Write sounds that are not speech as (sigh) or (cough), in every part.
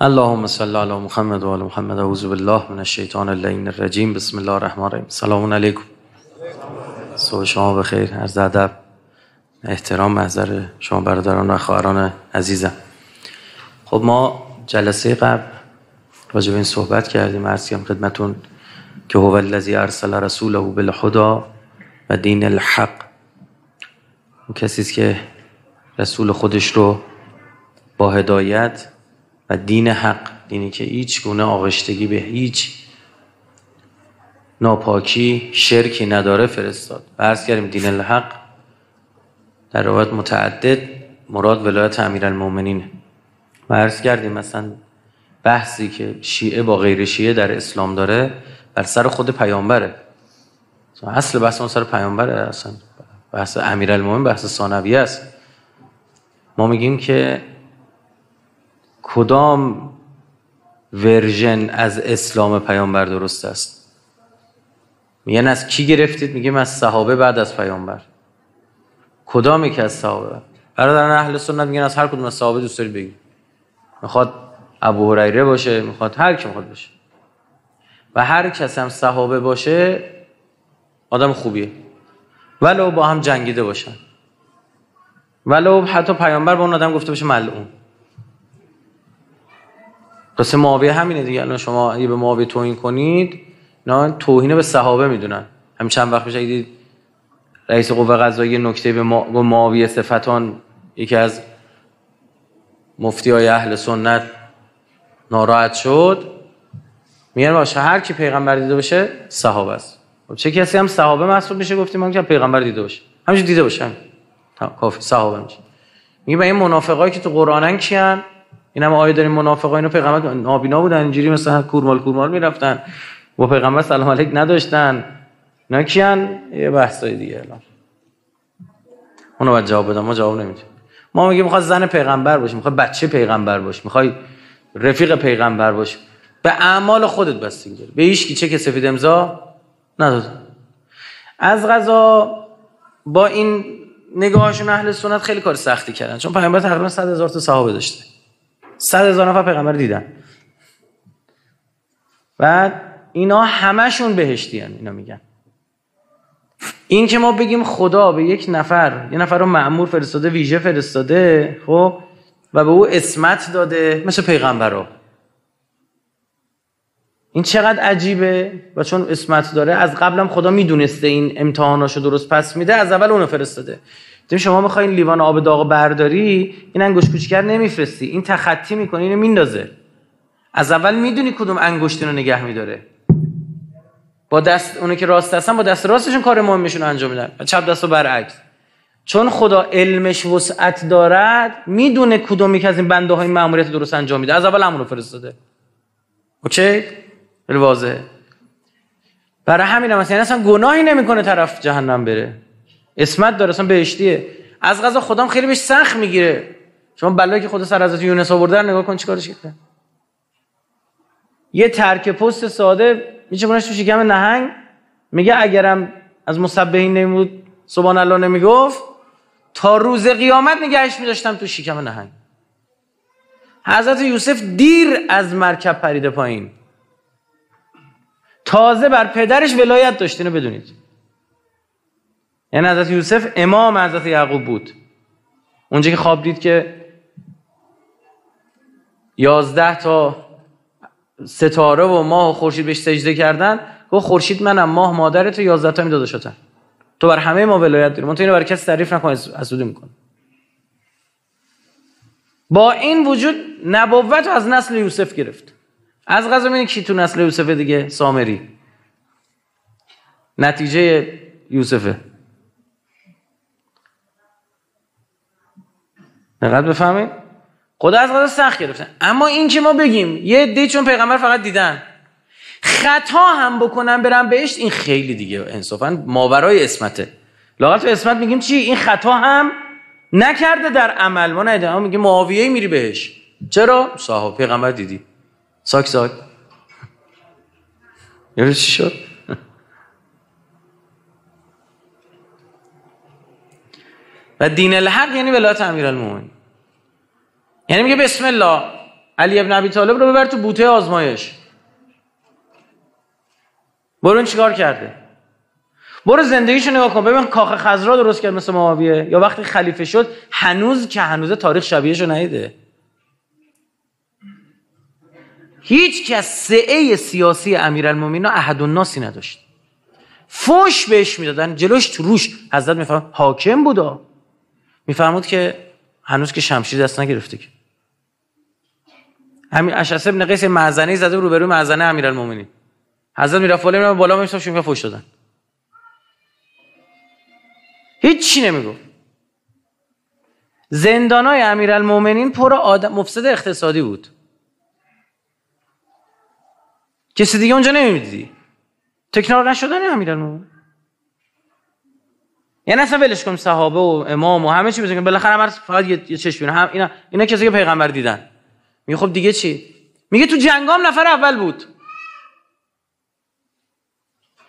اللهم صل علی محمد و آل محمد. اعوذ بالله من الشیطان اللعین الرجیم. بسم الله الرحمن الرحیم. سلام علیکم. صبح شما بخیر. عرض ادب. احترام محضر شما برادران و خواهران عزیزم. خب ما جلسه قبل راجع به این صحبت کردیم. عرض کردم خدمتون که هو الذی ارسل رسوله بالهدى و دین الحق. اون کسی است که رسول خودش رو با هدایت دین حق دینی که هیچ گونه آغشتگی به هیچ ناپاکی شرکی نداره فرستاد. عرض کردیم دین الحق در روایت متعدد مراد ولایت امیرالمومنین و عرض کردیم مثلا بحثی که شیعه با غیر شیعه در اسلام داره بر سر خود پیامبره. اصل بحث اون سر پیامبره اصلا بحث امیرالمومنین بحث ثانویه است. ما میگیم که کدام ورژن از اسلام پیامبر درست است؟ میگن از کی گرفتید؟ میگیم از صحابه بعد از پیامبر. کدامی که از صحابه برادران اهل سنت میگن از هر کدوم از صحابه دوست داری بگی می‌خواد ابو هریره باشه می‌خواد هر کی می‌خواد باشه. و هر کس هم صحابه باشه آدم خوبیه. ولو با هم جنگیده باشن. ولو حتی پیامبر به اون آدم گفته باشه ملعون. قصه معاویه همینه دیگه. الان شما اگه به معاویه توهین کنید نه توهین به صحابه می‌دونن. همین چند وقت پیش دید رئیس قوه قضاییه نکته به معاویه صفتان یکی از مفتی های اهل سنت ناراحت شد. میگن باشه هر کی پیغمبر دیده باشه صحابه است. خب چه کسی هم صحابه محسوب میشه؟ گفتیم ما که پیغمبر دیده باشه. همینجوری دیده باشه. کافی صحابه میشه. میگه این منافقایی که تو قرآنن کیان؟ این هم آیه داریم منافقا اینو پیغمبر نابینا بودن اینجوری مثلا کورمال کورمال می‌رفتن. با پیغمبر سلام علیک نداشتن. اینا کیان؟ یه بحثای دیگه الان اونو باید جواب بدم ما جواب نمیدیم. ما میگیم می‌خواد زن پیغمبر باشی می‌خواد بچه پیغمبر باشی می‌خوای رفیق پیغمبر باشی. به اعمال خودت بستگی داره به هیچ کی چه که سفید امضا نداد. از غذا با این نگاهشون اهل سنت خیلی کار سختی کردن. چون پیغمبر تقریبا 100 هزار تا صحابه داشته. صد هزار نفر پیغمبر دیدن. بعد اینا همشون بهشتی هن. اینا میگن. این که ما بگیم خدا به یک نفر یه نفر رو معمور فرستاده ویژه فرستاده خب و به او اسمت داده مثل پیغمبر رو این چقدر عجیبه و چون اسمت داره از قبلم خدا می‌دونسته این امتحاناشو درست پس میده از اول اونو فرستاده. دیدیم شما می‌خواین لیوان آب داغ برداری این انگشت کوچیکر نمیفرستی. این تخطی می‌کنه اینو میندازه. از اول می‌دونی کدوم انگشتین رو نگه میداره. با دست اونو که راست هستن با دست راستشون کار مهمشون انجام میدن. چپ دستو برعکس. چون خدا علمش وسعت دارد می‌دونه کدومی که از این بنده های ماموریت درست انجام میده. از اول همونو فرستاده. اوکی؟ خیلی واضحه. برای همین هم مثلا اصلا گناهی نمی‌کنه طرف جهنم بره. اسمت داره اصلا بهشتیه. از غذا خودم خیلی بهش سخت می‌گیره. شما بلایی که خدا سر حضرت یونس آورده نگاه کن چیکارش کرده. یه ترک پست ساده میشه تو شکم نهنگ. میگه اگرم از مسبحین نمیبود سبحان الله نمی‌گفت. تا روز قیامت نگهش میداشتم تو شکم نهنگ. حضرت یوسف دیر از مرکب پریده پایین. تازه بر پدرش ولایت داشت اینو بدونید. یعنی حضرت یوسف امام حضرت یعقوب بود. اونجا که خواب دید که یازده تا ستاره و ماه و خورشید بهش سجده کردن گفت خورشید منم ماه مادرت و یازده تا می شدن. تو بر همه ما ولایت داری. من تو اینو برای کسی تعریف نکن اسودی میکن با این وجود نبوت از نسل یوسف گرفت. از غذا می‌دونی کی تو نسل یوسف دیگه؟ سامری. نتیجه یوسفه. دقت بفهمید خدا از غذا سخت گرفتن اما این که ما بگیم یه دی چون پیغمبر فقط دیدن. خطا هم بکنن برن بهشت این خیلی دیگه انصافا ماورای اسمته لاغت تو اسمت میگیم چی؟ این خطا هم نکرده در عمل. ما نه میگه معاویه میری بهش. چرا؟ صاحب پیغمبر دیدی. ساک ساک. یعنی چی شد؟ و دین الحق یعنی ولایت امیرالمومنین. یعنی میگه بسم الله علی ابن ابی طالب رو ببر تو بوته آزمایش. برو چیکار کرده؟ برو زندگیشو نگاه کن. ببین کاخ خزرا درست کرد مثل معاویه. یا وقتی خلیفه شد هنوز که هنوز تاریخ شبیهشو ندیده. هیچ کس سعه سیاسی امیرالمومنین احد الناسی نداشت. فوش بهش می‌دادن جلوش تو روش. حضرت میفهم حاکم بودا. میفرمود که هنوز که شمشیر دست نگرفته که. همین اشعث ابن قیس معزنه زده رو روبروی معزنه امیرالمومنین. حضرت می‌رفت بالا بالا میشتم شما فوش دادن. هیچ چی نمی‌گفت. زندانای امیرالمومنین پر آدم مفسد اقتصادی بود. کسی دیگه اونجا نمی‌دیدی؟ تکنار نشدن امیرالمومنین؟ یعنی اصلا ولش کنیم صحابه و امام و همه چی بزنیم بالاخره هم فقط یه, چشم هم اینا اینا کسی که پیغمبر دیدن. میگه خب دیگه چی؟ میگه تو جنگام نفر اول بود.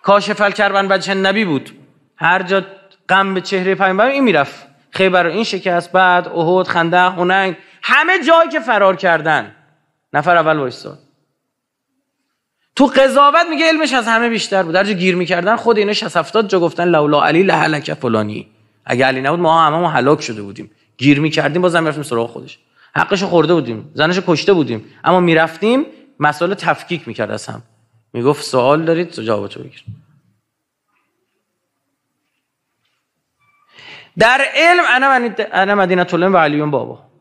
کاشف الکربن بچه نبی بود. هر جا غم به چهره پیامبر این می‌رفت. خیبر این شکست بعد احد خندق هننگ همه جایی که فرار کردن. نفر اول وایساد. تو قضاوت میگه علمش از همه بیشتر بود. هر گیر می‌کردن خود اینا 60 70 جا گفتن لولا علی لهلک فلانی. اگه علی نبود ما ما هلاک شده بودیم. گیر می‌کردیم بازم رفتیم سراغ خودش. حقشو خورده بودیم زنشو کشته بودیم. اما می‌رفتیم مسائل تفکیک می‌کرد از هم. می‌گفت سوال دارید جوابتو بگیر. در علم انا مدینه و علیون بابا.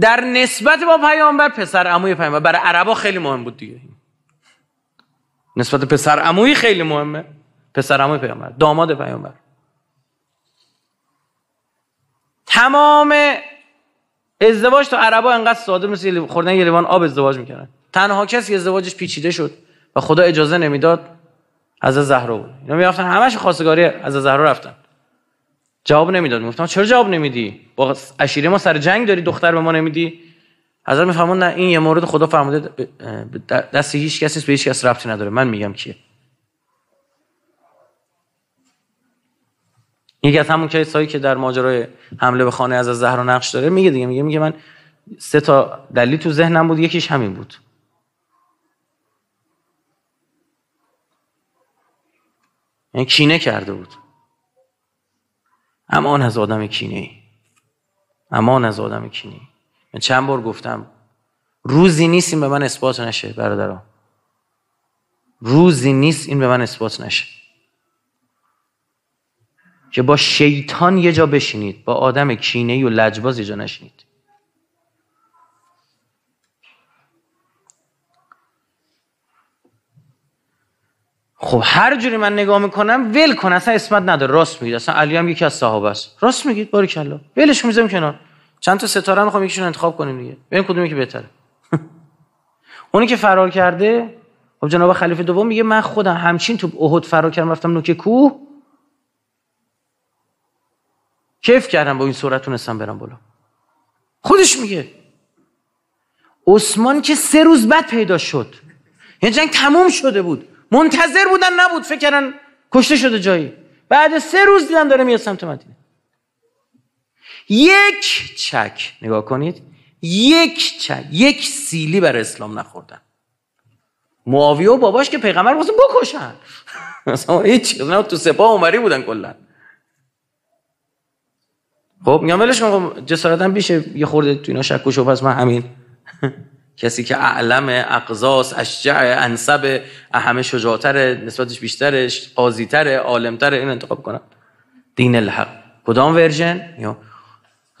در نسبت با پیامبر پسر عموی پیامبر. برای عربا خیلی مهم بود دیگه. نسبت پسر عموی خیلی مهمه. پسر عموی پیامبر داماد پیامبر. تمام ازدواج تو عربا انقدر ساده مثل خوردن یه لیوان آب ازدواج می‌کردن. تنها کسی ازدواجش پیچیده شد و خدا اجازه نمی‌داد از زهرا بود. اینا می‌رفتن همش خواستگاری از زهرا رفتن. جواب نمی‌داد. می‌گفتم چرا جواب نمیدی؟ با عشیره ما سر جنگ داری دختر به ما نمیدی؟ حضرت میفهمون نه این یه مورد خدا فرموده دست هیچ کسی به هیچ کس ربطی نداره. من میگم کیه. یکی از همون کیسایی که در ماجرای حمله به خانه از زهرا نقش داره میگه دیگه میگه میگه من سه تا دلیل تو ذهنم بود یکیش همین بود. یعنی کینه کرده بود. امان از آدم کینه. ای امان از آدم کینه. ای من چند بار گفتم روزی نیست این به من اثبات نشه برادران. روزی نیست این به من اثبات نشه. که با شیطان یه جا بشینید با آدم کینه و لجباز یه جا نشینید. خب هر جوری من نگاه می‌کنم ول کن اصلا اسمت نداره. راست میگید اصلا علی هم یکی از صحابه است. راست میگید باریکلا. ولش می‌ذارم کنار. چند تا ستاره می‌خوام یکیشون انتخاب کنیم دیگه. ببین کدومی که بهتره. (laughs) اونی که فرار کرده خب جناب خلیفه دوم میگه من خودم همچین تو احد فرار کردم رفتم نوک کوه. کیف کردم با این سرعت تونستم برم بالا. خودش میگه. عثمان که سه روز بعد پیدا شد. یعنی جنگ تموم شده بود. منتظر بودن نبود. فکر کردن کشته شده جایی. بعد سه روز دیدن داره میاد سمت مدینه. یک چک نگاه کنید یک چک یک سیلی بر اسلام نخوردن. معاویه و باباش که پیغمبر واسه بکشن. (laughs) مثلا هیچ تو سپاه عمری بودن کلا. خب میگم ولش کن جسارتا بیشه. یه خورده تو اینا شک و شبهه پس من همین. (laughs) کسی که اعلم اقزاس اشجع انصب همه شجاعتر نسبتش بیشترش قاضیتره عالمتره این انتخاب کنم. دین الحق. کدام ورژن؟ یا.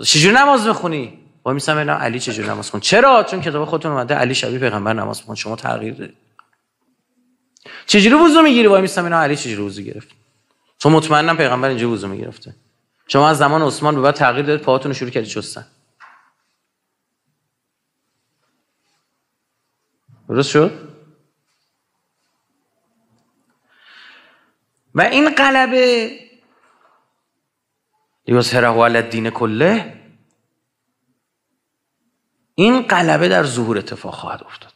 چجور نماز می‌خونی؟ با میسم اینا علی چجور نماز خون چرا؟ چون کتاب خودتون اومده علی شبیه پیغمبر نماز خون شما تغییر دادید چجوری وضو می‌گیری؟ با میسم اینا علی چجوری وضو گرفت؟ تو مطمئنم پیغمبر اینجا وضو می‌گرفته. شما از زمان عثمان به بعد تغییر دادید پاهاتون رو شروع کردید چستن درست شد؟ و این قلبه لیظهره علی الدین کله این قلبه در ظهور اتفاق خواهد افتاد.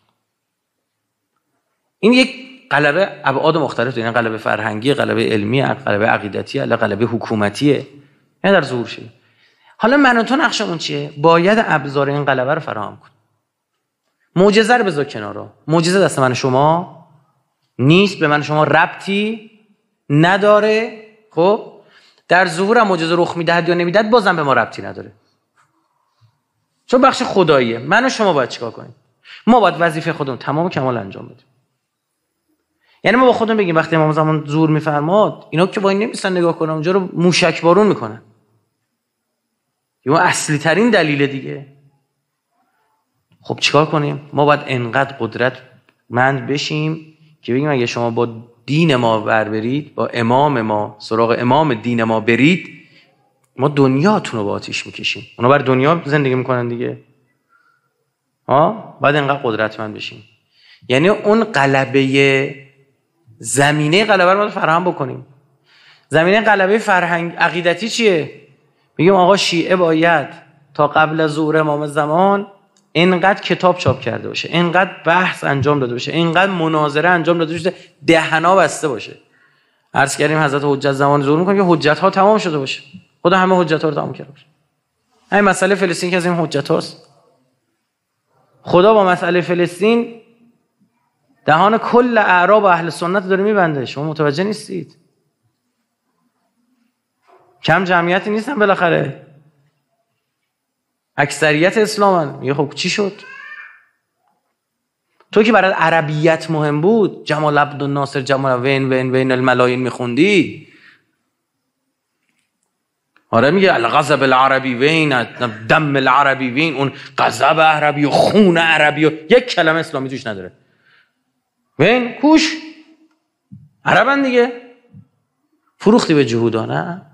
این یک قلبه ابعاد مختلف داره قلبه فرهنگی قلبه علمی قلبه عقیدتی قلبه حکومتیه. یعنی در ظهور شده. حالا من و تو نقشمون چیه؟ باید ابزار این غلبه رو فراهم کن معجزه رو بذار کنارا معجزه دست من شما نیست به من شما ربطی نداره. خب؟ در ظهور معجزه رخ می‌دهد یا نمی‌دهد بازم به ما ربطی نداره. چون بخش خداییه. من و شما باید چیکار کنیم؟ ما باید وظیفه خودمون تمام کمال انجام بدیم. یعنی ما با خودمون بگیم وقتی امام زمان زور میفرماد اینا که با این نمیستن نگاه کنن اونجا رو موشک بارون می‌کنن. یا اصلی ترین دلیل دیگه. خب چیکار کنیم؟ ما باید انقدر قدرت مند بشیم که بگیم اگه شما با دین ما بر برید با امام ما سراغ امام دین ما برید ما دنیاتون رو با آتیش می‌کشیم. اونا بر دنیا زندگی می‌کنن دیگه. ها بعد انقدر قدرتمند بشیم. یعنی اون قلبه زمینه قلبه رو فراهم بکنیم. زمینه قلبه فرهنگ عقیدتی چیه؟ میگیم آقا شیعه باید تا قبل از ظهور امام زمان اینقدر کتاب چاپ کرده باشه اینقدر بحث انجام داده باشه اینقدر مناظره انجام داده باشه دهنا بسته باشه. عرض کردیم حضرت حجت زمان ظهور می‌کنه که حجت ها تمام شده باشه. خدا همه حجت ها رو تمام کرده باشه. این مسئله فلسطین که از این حجت هاست. خدا با مسئله فلسطین دهان کل اعراب و اهل سنت داره میبنده. شما متوجه نیستید. کم جمعیتی نیستن بالاخره. اکثریت اسلامن. میگه خب چی شد؟ تو که برای عربیت مهم بود جمال عبد ناصر جمال وین وین وین الملاین میخوندی؟ آره میگه الغضب العربی وین دم العربی وین اون غضب عربی و خون عربی و یک کلمه اسلامی توش نداره. وین کوش. عربن دیگه. فروختی به جهودا نه؟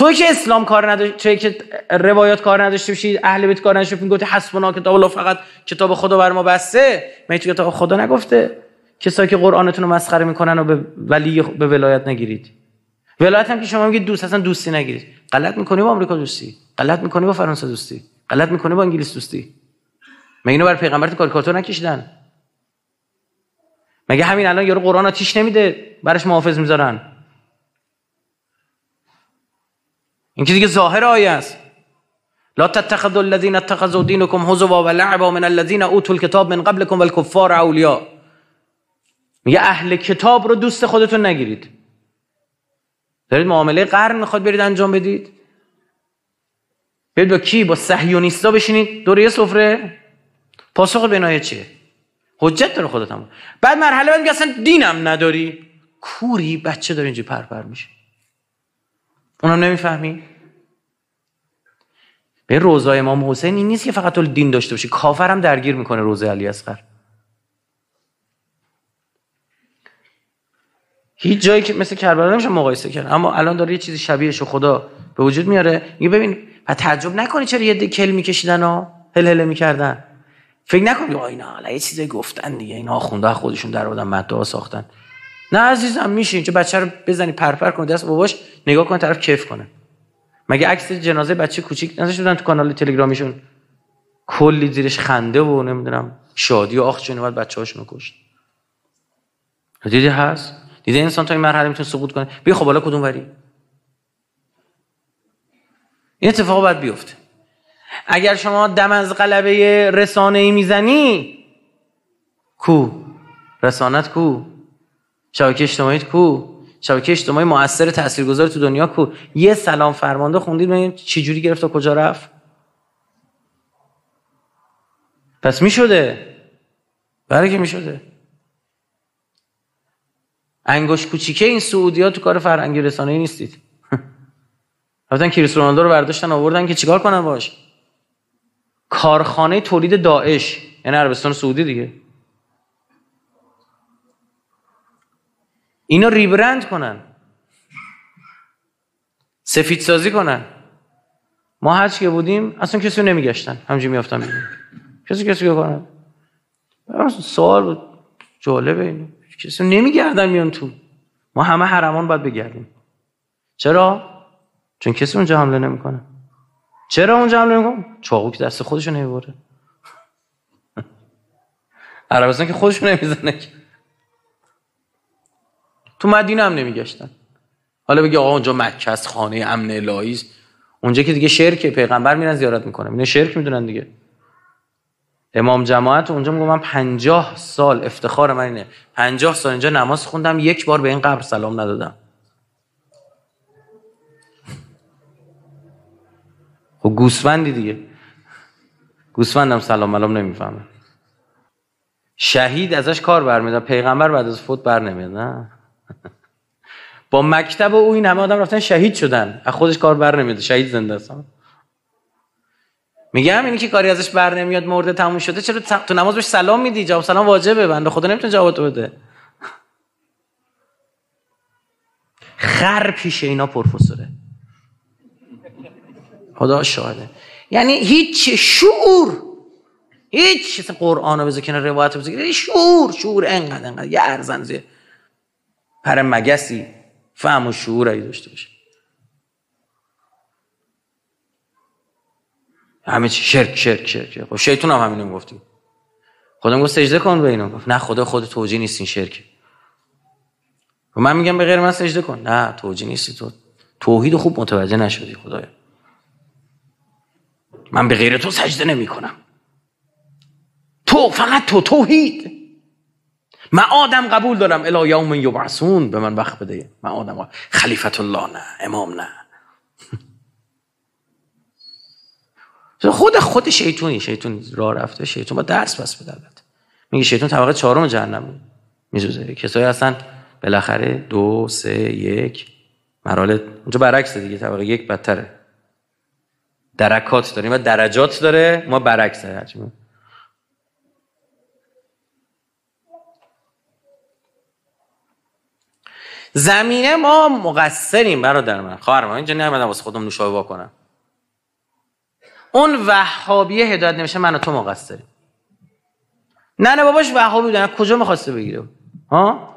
توی که اسلام کار نداشت توی که روایات کار نداشته باشی اهل بیت کار نداشته باشی گفتی حسبنا کتاب الله فقط کتاب خدا بر ما بسته. می تو کتاب خدا نگفته؟ کسایی که قرآنتون رو مسخره می‌کنن و به ولی به ولایت نگیرید. ولایت هم که شما میگید دوست اصلا دوستی نگیرید. غلط می‌کنی با آمریکا دوستی. غلط می‌کنی با فرانسه دوستی. غلط می‌کنی با انگلیس دوستی. مگه اینو بر پیغمبرت کاریکاتور نکشیدن؟ مگه همین الان یارو قرآن آتیش نمیده؟ برش محافظ می‌ذارن. این که دیگه ظاهر آیه است. لا تتخذوا الذين اتخذوا دينكم هزوا ولعبا من الذين اوتوا الكتاب من قبلكم والكفار اولياء میگه اهل کتاب رو دوست خودتون نگیرید. دارید معامله قرن می‌خواد برید انجام بدید. برید با کی؟ با صهیونیستا بشینید. دور یه سفره. پاسخ به چیه؟ حجت داره خودت هم. بعد مرحله بعد اصلا دینم نداری. کوری بچه داره اینجا پرپر میشه. اونم نمی‌فهمی؟ به روزای امام حسین این نیست که فقط تو دین داشته باشی کافرم درگیر می‌کنه روزه علی اصغر. هیچ جایی که مثل کربلا نمیشه مقایسه کرد. اما الان داره یه چیزی شبیهشو خدا به وجود میاره. میگه ببین و تعجب نکنی چرا یه کل میکشیدن و هل هل می‌کردن. فکر نکنی آ اینا یه چیزی گفتن دیگه. اینا خونده خودشون در آوردن مدعا ساختن. نه عزیزم میشه چه بچه رو بزنی پرپر کنه دست باباش نگاه کنه طرف کیف کنه. مگه عکس جنازه بچه کوچیک نذاشته بودن تو کانال تلگرامیشون؟ کلی زیرش خنده و نمی‌دونم شادی و آخ چونه بعد بچه‌هاشونو کشت. دیدی هست؟ دیدی انسان تا این مرحله می‌تونه سقوط کنه؟ بیا خب حالا کدوم وری؟ این اتفاق باید بیفته. اگر شما دم از قلبه رسانه ای می‌زنی کو؟ رسانت کو؟ شبکه اجتماعی کو؟ شبکه اجتماعی موثر تاثیرگذار تو دنیا کو. یه سلام فرمانده خوندید ببینید چه جوری گرفت تا کجا رفت؟ پس می شده برای که می شده انگوش کوچیکه این سعودی ها تو کار فرهنگی رسانه‌ای نیستید. (laughs) رفتن کریس رونالدو رو برداشتن آوردن که چیکار کنن باش؟ کارخانه تولید داعش. یعنی عربستان سعودی دیگه. اینا ریبرند کنن. سفید سازی کنن. ما هرچی که بودیم اصلا کسی نمیگشتن. همجوری میافتن کسی کسی که کنن. سوال بود. جالبه اینو. کسی نمیگردن میان تو. ما همه حرمان باید بگردیم. چرا؟ چون کسی اونجا حمله نمی‌کنه. چرا اونجا حمله نمی‌کنه؟ چاقو که دست خودشو نمی‌بره. (laughs) عربستان که خودشون نمی‌زنه تو مدینه هم نمیگشتن. حالا بگی آقا اونجا مکه است خانه امن الهی اونجا که دیگه شرک پیغمبر میرن زیارت می‌کنه اینه شرک می‌دونن دیگه. امام جماعت اونجا میگم من پنجاه سال افتخار من اینه. پنجاه سال اینجا نماز خوندم یک بار به این قبر سلام ندادم. خب گوسفندی دیگه. گوسفندم سلام ملام نمی‌فهمه. شهید ازش کار برمیاد پیغمبر بعد از فوت بر نمیاد نه؟ با مکتب و او این همه آدم رفتن شهید شدن. از خودش کار بر نمیاد. شهید زنده است. میگم اینی که کاری ازش بر نمیاد مرده تموم شده چرا تو نماز بهش سلام میدی؟ جواب سلام واجبه. بنده خدا نمی‌تونه جواب تو بده. خر پیش اینا پروفسوره خدا شاهده. یعنی هیچ شعور هیچ قرآن رو بذار کنار روایت رو بذار شعور شعور انقدر انقدر. یه ارزن زیر پر مگسی فهم و شعور داشته باشه. همه چی شرک شرک شرک. خب شیطان هم همینو گفتیم خودم گفت سجده کن به اینو گفت نه خدا خود توجیه نیست این شرک. و من میگم به غیر من سجده کن. نه توجیه نیستی تو توحید خوب متوجه نشدی خدایا. من به غیر تو سجده نمی کنم تو فقط تو توحید. من آدم قبول دارم. الا یوم یبعثون. به من وقت بده. من آدم خلیفت الله نه. امام نه. (laughs) خود خود شیطونی. شیطون راه رفته. شیطون با درس پس بده میگه شیطون طبقه چهارم جهنم میزوزه کسایی هستن بالاخره دو سه یک. مراحل اونجا برعکس دیگه. طبقه یک بدتره. درکات داریم و درجات داره. ما برعکس زمینه ما مقصریم برادر من. خواهر من اینجا نیومدم واسه خودم نوشابه واکنم اون وهابیه هدایت نمیشه من و تو مقصریم. نه نه باباش وهابی بودن کجا می‌خواسته بگیره؟ ها؟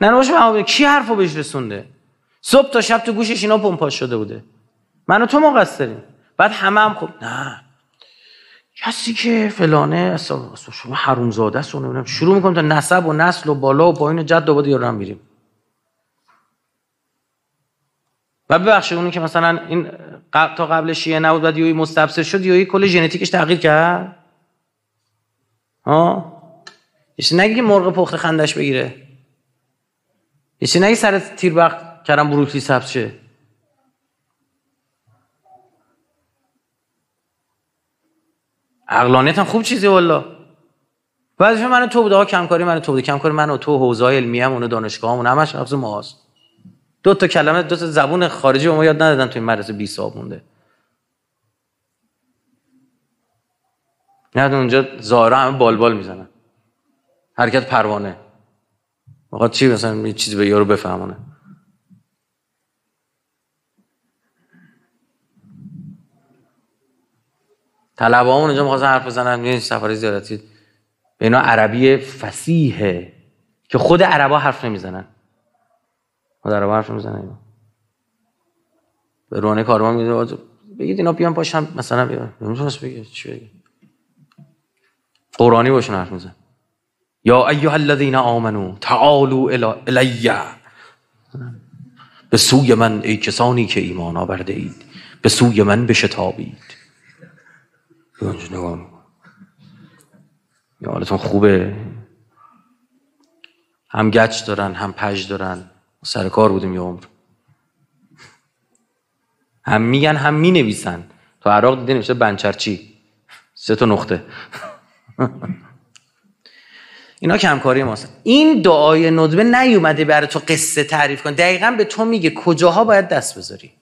نه باباش وهابی. کی حرفو بهش رسونده؟ صبح تا شب تو گوشش اینا پمپاژ شده بوده. من و تو مقصریم. بعد همه هم خب نه. کسی که فلانه اصلا شما حرومزاده است نمی‌دونم شروع می‌کنم تا نسب و نسل و بالا و پایین جد و یا هم میریم. و ببخشید اونی که مثلا این تا قبل شیعه نبود بعد یوی مستبصر شد یوی کل ژنتیکش تغییر کرد. ها؟ یه نگی که مرغ پخت خندش بگیره. یه نگی سر تیربخت کردم بروکلی سبز شه. عقلانیت هم خوب چیزی والا بعضی من تو بوده ها کمکاری من تو بوده. کمکاری من و تو حوزه علمی هم اون دانشگاه همش حفظ ماست. دو تا کلمه دو تا زبون خارجی به ما یاد ندادن تو این مدرسه 20 سال مونده. نه اونجا ظاهرا همه بال می‌زنن. حرکت پروانه. واقعا چی مثلا یه چیزی به یارو بفهمونه. طلبه همون اینجا می‌خواستن حرف بزنن. این سفاری زیارتی؟ به اینا عربی فسیحه که خود عربا حرف نمی‌زنن. خود عربا حرف نمی‌زنن به رونه کارمان میده بگید اینا بیان پاشم مثلا بیان. نمی‌تونست بگه چی بگه. قرآنی باشون حرف میزن یا ایها الذین آمنو تعالوا الی به سوی من ای کسانی که ایمان آورده اید به سوی من بشتابید. اونجا نگاه یا حالتون خوبه. هم گچ دارن هم پج دارن. سر کار بودیم یه عمر. هم میگن هم می نویسن تو عراق دیده نوشته بنچرچی. سه تا نقطه. اینا کمکاری ماست. این دعای ندبه نیومده برای تو قصه تعریف کن دقیقا به تو میگه کجاها باید دست بذاری.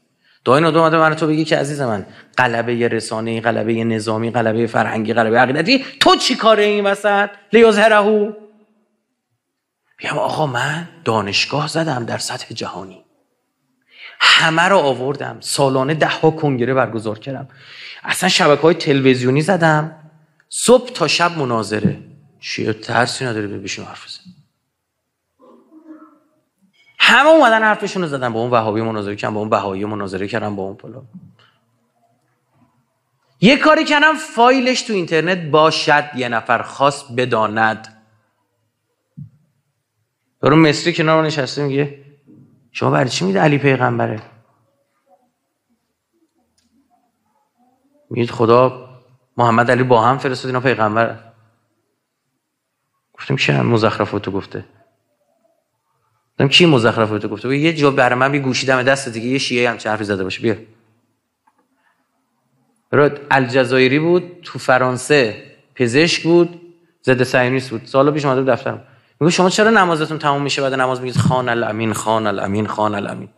دعای ندبه اومده برای تو بگی که عزیز من قلبه رسانه قلبه نظامی قلبه فرهنگی قلبه عقیدتی تو چی کاره این وسط؟ لیازهرهو بگم آقا من دانشگاه زدم در سطح جهانی. همه رو آوردم. سالانه ده ها کنگره برگزار کردم. اصلا شبکه های تلویزیونی زدم. صبح تا شب مناظره. چیه؟ ترسی نداره بشیم حرف بزن همه اومدن حرفشون رو زدن. با اون وهابی مناظره کردن با اون بهایی مناظره کردن با اون پلا یه کاری کردم فایلش تو اینترنت باشد یه نفر خاص بداند. برو مصری کنار نشسته میگه شما برای چی میده علی پیغمبره؟ میگید خدا محمد علی با هم فرستاد اینا پیغمبر. گفتیم کی مزخرفاتو گفته؟ گفتم کی مزخرفاتو گفته. یه جا برای من بی گوشی دم دست دیگه یه شیعه هم چه زده باشه. بیا. برات الجزایری بود تو فرانسه پزشک بود ضد صهیونیست بود. سالا پیش اومده دفترم. میگه شما چرا نمازتون تموم میشه؟ بعد نماز میگید خان الامین خان الامین خان الامین.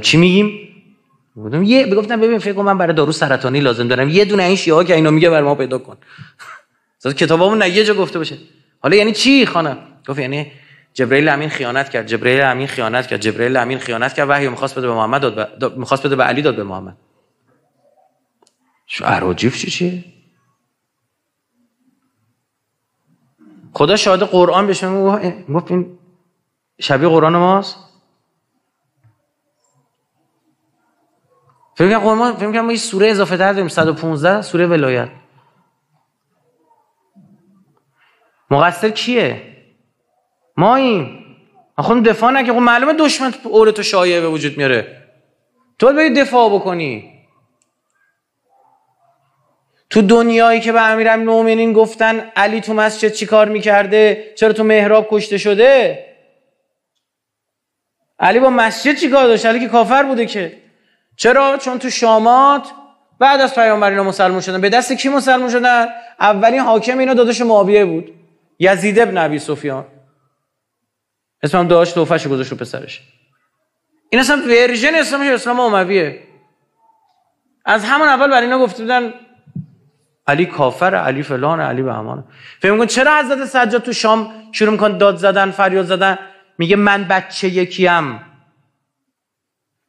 چی میگیم؟ گفتم یه بگفتم ببین فکر کنم من برای دارو سرطانی لازم دارم. یه دونه این شیعه که اینو میگه بر ما پیدا کن. (laughs) اصلا کتابمون نه یه جا گفته باشه. حالا یعنی چی خانم؟ گفت یعنی جبرئیل امین خیانت کرد جبرئیل امین خیانت کرد جبرئیل امین خیانت کرد وحی می‌خواست بده به محمد داد می‌خواست بده به علی داد به محمد. شو عراجیف چی چیه خدا شاهد قرآن بهش گفت این شبیه قرآن ماست؟ فکر کنم قرآن فکر ما سوره اضافه تر داریم 115 سوره ولایت. مقصر کیه؟ ما این خود دفاع نکه خب معلومه دشمن اول تو شایعه به وجود میاره. تو باید دفاع بکنی. تو دنیایی که به امیرالمومنین گفتن علی تو مسجد چی کار می‌کرده؟ چرا تو محراب کشته شده؟ علی با مسجد چی کار داشت؟ علی که کافر بوده که. چرا؟ چون تو شامات بعد از پیامبر اینا مسلمان شدن. به دست کی مسلمان شدن؟ اولین حاکم اینا داداش معاویه بود. یزید ابن ابی سفیان. اسمم داشت توفش گذاشت رو پسرش. این اصلا ورژن اسلامش اسلام امویه از همون اول برای اینا گفته بودن علی کافر علی فلان علی به همان فکر میکن چرا حضرت سجاد تو شام شروع میکن داد زدن فریاد زدن؟ میگه من بچه یکیم.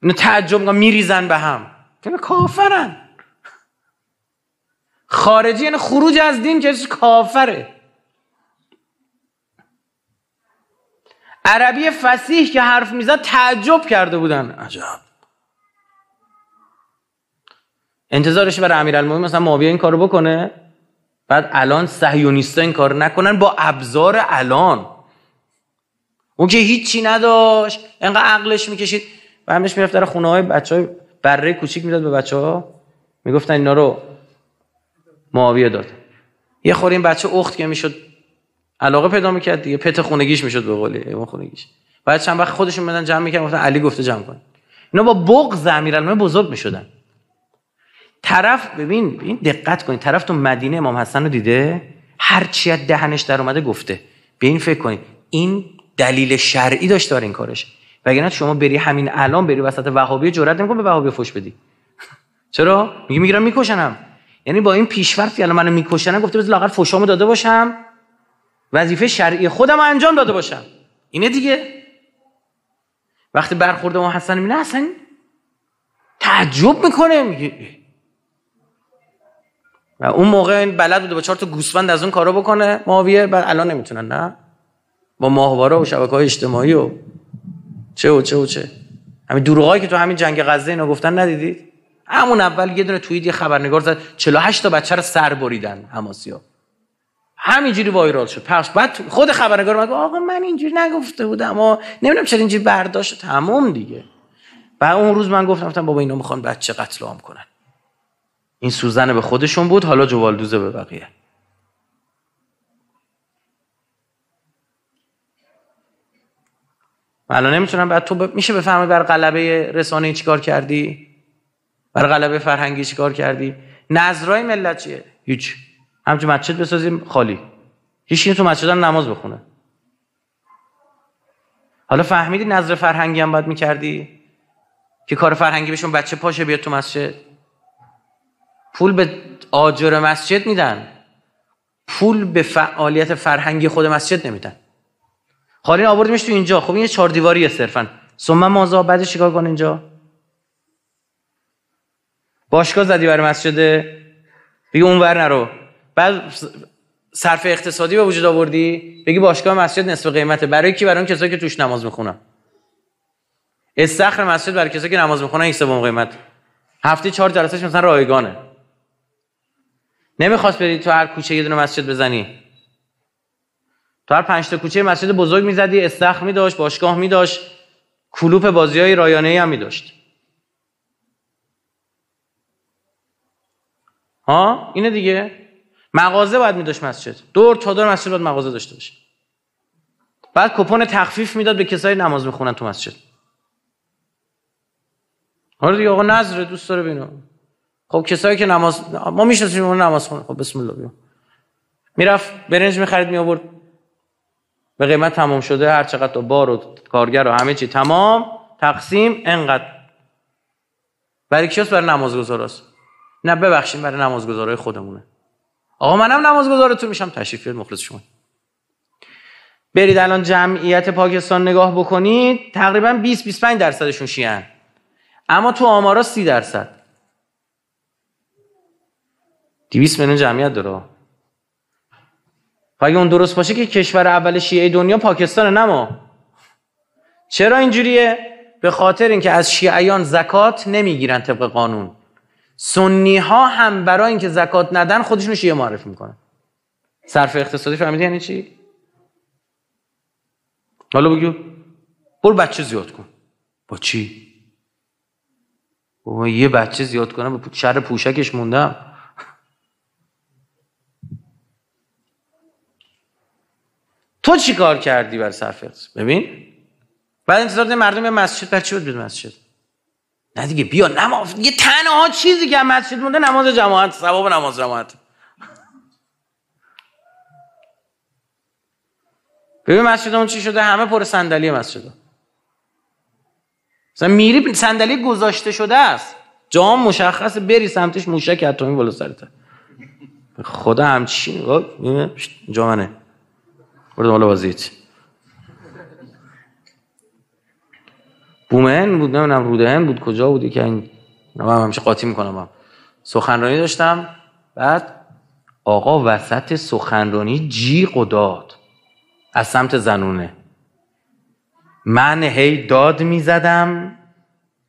اینو تعجب می‌کنن میریزن به هم. فکر کافرن. خارجی یعنی خروج از دین که کافره. عربی فسیح که حرف می‌زد تعجب کرده بودن. عجب. انتظارش برای امیرالمومنین مثلا معاویه این کارو بکنه بعد الان صهیونیستا این کارو نکنن با ابزار الان. اون که هیچی نداشت انقدر عقلش می‌کشید. و همش می‌رفت در خونه های بچه های بره کوچیک می‌داد به بچه ها می‌گفتن اینا رو معاویه داد. یه خوری این بچه اخت که می‌شد علاقه پیدا می‌کرد دیگه. پت خونگیش می‌شد به قولی ایوان خونگیش. بعد چند وقت خودشون بدن جمع می‌کردن گفتن علی گفته جمع کن. اینا با بغض امیرالمومنین بزرگ می‌شدن. طرف ببین این دقت کنید طرف تو مدینه امام حسن رو دیده؟ هر چی از دهنش در اومده گفته. به این فکر کنید. این دلیل شرعی داشت داره این کارش. وگرنه شما بری همین الان بری وسط وهابی جرأت نمیکن به وهابی فوش بدی. (laughs) چرا؟ میگه می‌گیرم میکشنم. یعنی با این پیشورد که الان منو میکشنن گفته بذار لاقل فوشامو داده باشم. وظیفه شرعی خودم انجام داده باشم. اینه دیگه. وقتی برخورده ما حسن می‌بینه اصلا تعجب می‌کنه میگه و اون موقع این بلد بوده با چهار تا گوسفند از اون کارو بکنه. معاویه بعد الان نمی‌تونن نه؟ با ماهواره و شبکه های اجتماعی و چه و چه و چه. همین دروغایی که تو همین جنگ غزه اینا گفتن ندیدید؟ همون اول یه دونه توییت یه خبرنگار زد 48 تا بچه رو سر بریدن حماسیا همینجوری وایرال شد. پخش بعد خود خبرنگار میگه آقا من اینجوری نگفته بودم. اما نمی‌دونم چرا اینجوری برداشت. تمام دیگه. و اون روز من گفتم گفتم بابا اینا می‌خوان بچه قتل عام کنن. این سوزن به خودشون بود حالا جوالدوزه به بقیه. الان نمی‌تونم بعد تو ب... میشه بفهمی بر غلبه رسانه چیکار کردی؟ بر غلبه فرهنگی چیکار کردی؟ نظرای ملت چیه؟ هیچ. همچون مسجد بسازیم خالی. هیچ تو مسجد نماز بخونه. حالا فهمیدی نظر فرهنگی هم باید می‌کردی؟ که کار فرهنگی بهشون بچه پاشه بیاد تو مسجد؟ پول به آجر مسجد میدن. پول به فعالیت فرهنگی خود مسجد نمیدن. خالی آوردیمش تو اینجا. خب این یه چهار دیواریه صرفا. ثم مازا بعدش چیکار کن اینجا؟ باشگاه زدی برای مسجد؟ بگی اونور نرو. بعد صرف اقتصادی به وجود آوردی؟ بگی باشگاه مسجد نصف قیمته. برای کی؟ برای اون کسایی که توش نماز می‌خونن. استخر مسجد برای کسایی که نماز می‌خونن یک سوم قیمت. هفته چهار جلسهش مثلا رایگانه. نمی‌خواست بری تو هر کوچه یه دونه مسجد بزنی. تو هر پنج تا کوچه مسجد بزرگ می‌زدی استخر می داشت باشگاه می داشت کلوپ بازی های رایانه هم می داشت ها؟ اینه دیگه. مغازه باید می داشت مسجد. دور تا دور مسجد باید مغازه داشته باشه. بعد کپون تخفیف می‌داد به کسایی نماز می‌خونن تو مسجد. حالا دیگه آقا نظر دوست داره بینو خب کسایی که نماز ما می‌شناسیم اون نماز خونه خب بسم الله بیا می‌رفت برنج می‌خرید می آورد به قیمت تمام شده هر چقدر بار و کارگر و همه چی. تمام تقسیم انقدر. برای کیاس؟ برای نمازگزاراست. نه ببخشید برای نمازگزارای خودمونه. آقا منم نمازگزارتون میشم. تشریف مخلص شما. برید الان جمعیت پاکستان نگاه بکنید تقریبا 20 25 درصدشون شیعن. اما تو آمارا 30 درصد. 200 میلیون جمعیت داره و اگه اون درست باشه که کشور اول شیعه دنیا پاکستان نما چرا اینجوریه؟ به خاطر اینکه از شیعیان زکات نمی‌گیرن طبق قانون. سنی ها هم برای اینکه زکات ندن خودشون شیعه معرفی می‌کنن. صرف اقتصادی فهمیدی یعنی چی؟ حالا بگو. برو بچه زیاد کن. با چی؟ بابا یه بچه زیاد کنم به شهر پوشکش موندم. تو چی کار کردی بر صرف ببین. بعد انتظار مردم مسجد بر چی بود مسجد. نه دیگه بیا نماز یه تنها چیزی که مسجد مونده نماز جماعت ثواب نماز جماعت. ببین مسجد اون چی شده؟ همه پر صندلی مسجد. مثلا میری صندلی گذاشته شده است. جام مشخص بری سمتش موشک اتمی بالا سرته خدا همچین جا منه. برو بالا بازیت بومن بود نمی‌دونم رودهن بود کجا بودی که این من همیشه قاطی می‌کنم هم. سخنرانی داشتم بعد آقا وسط سخنرانی جیغ و داد از سمت زنونه. من هی داد می‌زدم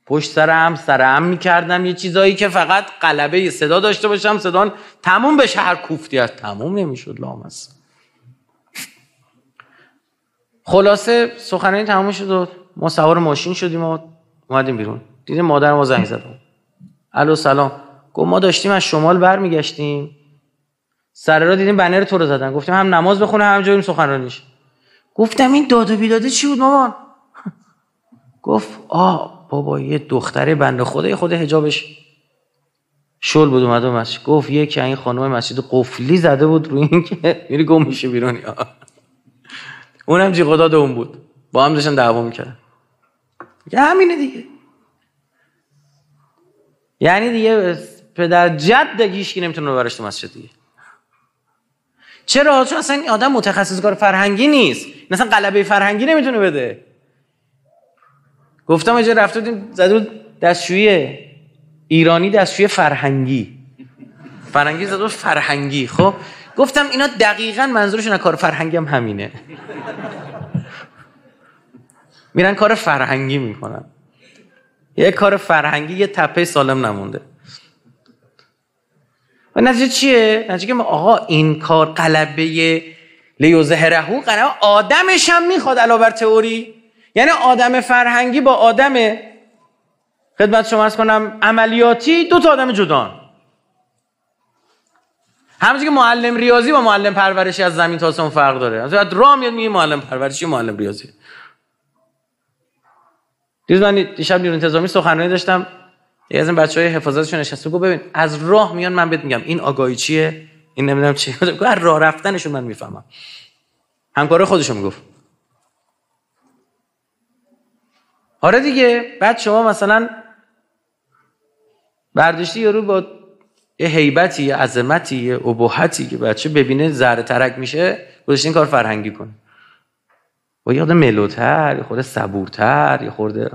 پشت سرم سرم می‌کردم یه چیزایی که فقط قلبه صدا داشته باشم صدا تموم بشه هر کوفتی از تموم نمی‌شد لامس خلاصه سخنرانی تموم شد. ما سوار ماشین شدیم و اومدیم بیرون. دیدیم مادر ما زنگ زد. الو سلام. گفت ما داشتیم از شمال برمیگشتیم. سر را دیدیم بنر تو رو زدن. گفتیم هم نماز بخونه هم جاییم سخنرانیش. گفتم این داد و بیداده چی بود مامان؟ (laughs) گفت آه بابا یه دختره بنده خدا خود حجابش شل بود اومد مسجد. گفت یکی این خانم مسجد قفلی زده بود روی این که میری گم میشه بیرون (laughs) اونم جیغ داد اون بود. با هم داشتن دعوا می‌کردن. یه همینه دیگه. یعنی دیگه پدر جد هیچ کی نمی‌تونه ببرش تو مسجد دیگه چرا؟ چون اصلا این آدم متخصص کار فرهنگی نیست. مثلا قلبه فرهنگی نمی‌تونه بده. گفتم اجا رفته بودیم زده دستشویی ایرانی دستشویی فرهنگی. فرهنگی زده فرهنگی. خب؟ گفتم اینا دقیقا منظورشون کار فرهنگی هم همینه. میرن کار فرهنگی می‌کنن. یه کار فرهنگی یه تپه سالم نمونده. و نتیجه چیه؟ نتیجه که آقا این کار قلبه لیوزهرهو قلبه آدمش هم می‌خواد علاوه بر تئوری. یعنی آدم فرهنگی با آدم خدمت شما ارز کنم عملیاتی دو تا آدم جدان. همونجوری که معلم ریاضی با معلم پرورشی از زمین تا آسمون فرق داره. از راه میاد میگه معلم پرورشی معلم ریاضی. دیروز من دیشب نیرو انتظامی سخنرانی داشتم. یه از این بچهای حفاظتشون نشسته گفت ببین از راه میان من بهت میگم این آگاهی چیه؟ این نمی‌دونم چیه (laughs) گفت راه رفتنشون من می‌فهمم. همکار خودشون می‌گفت. آره دیگه بعد شما مثلا برداشتی یارو با یه حیبتی یه عظمتی یه ابهتی که بچه ببینه ذره ترک میشه گذاشته این کار فرهنگی کنه. با یه آدم ملوتر یه خورده صبورتر یه خورده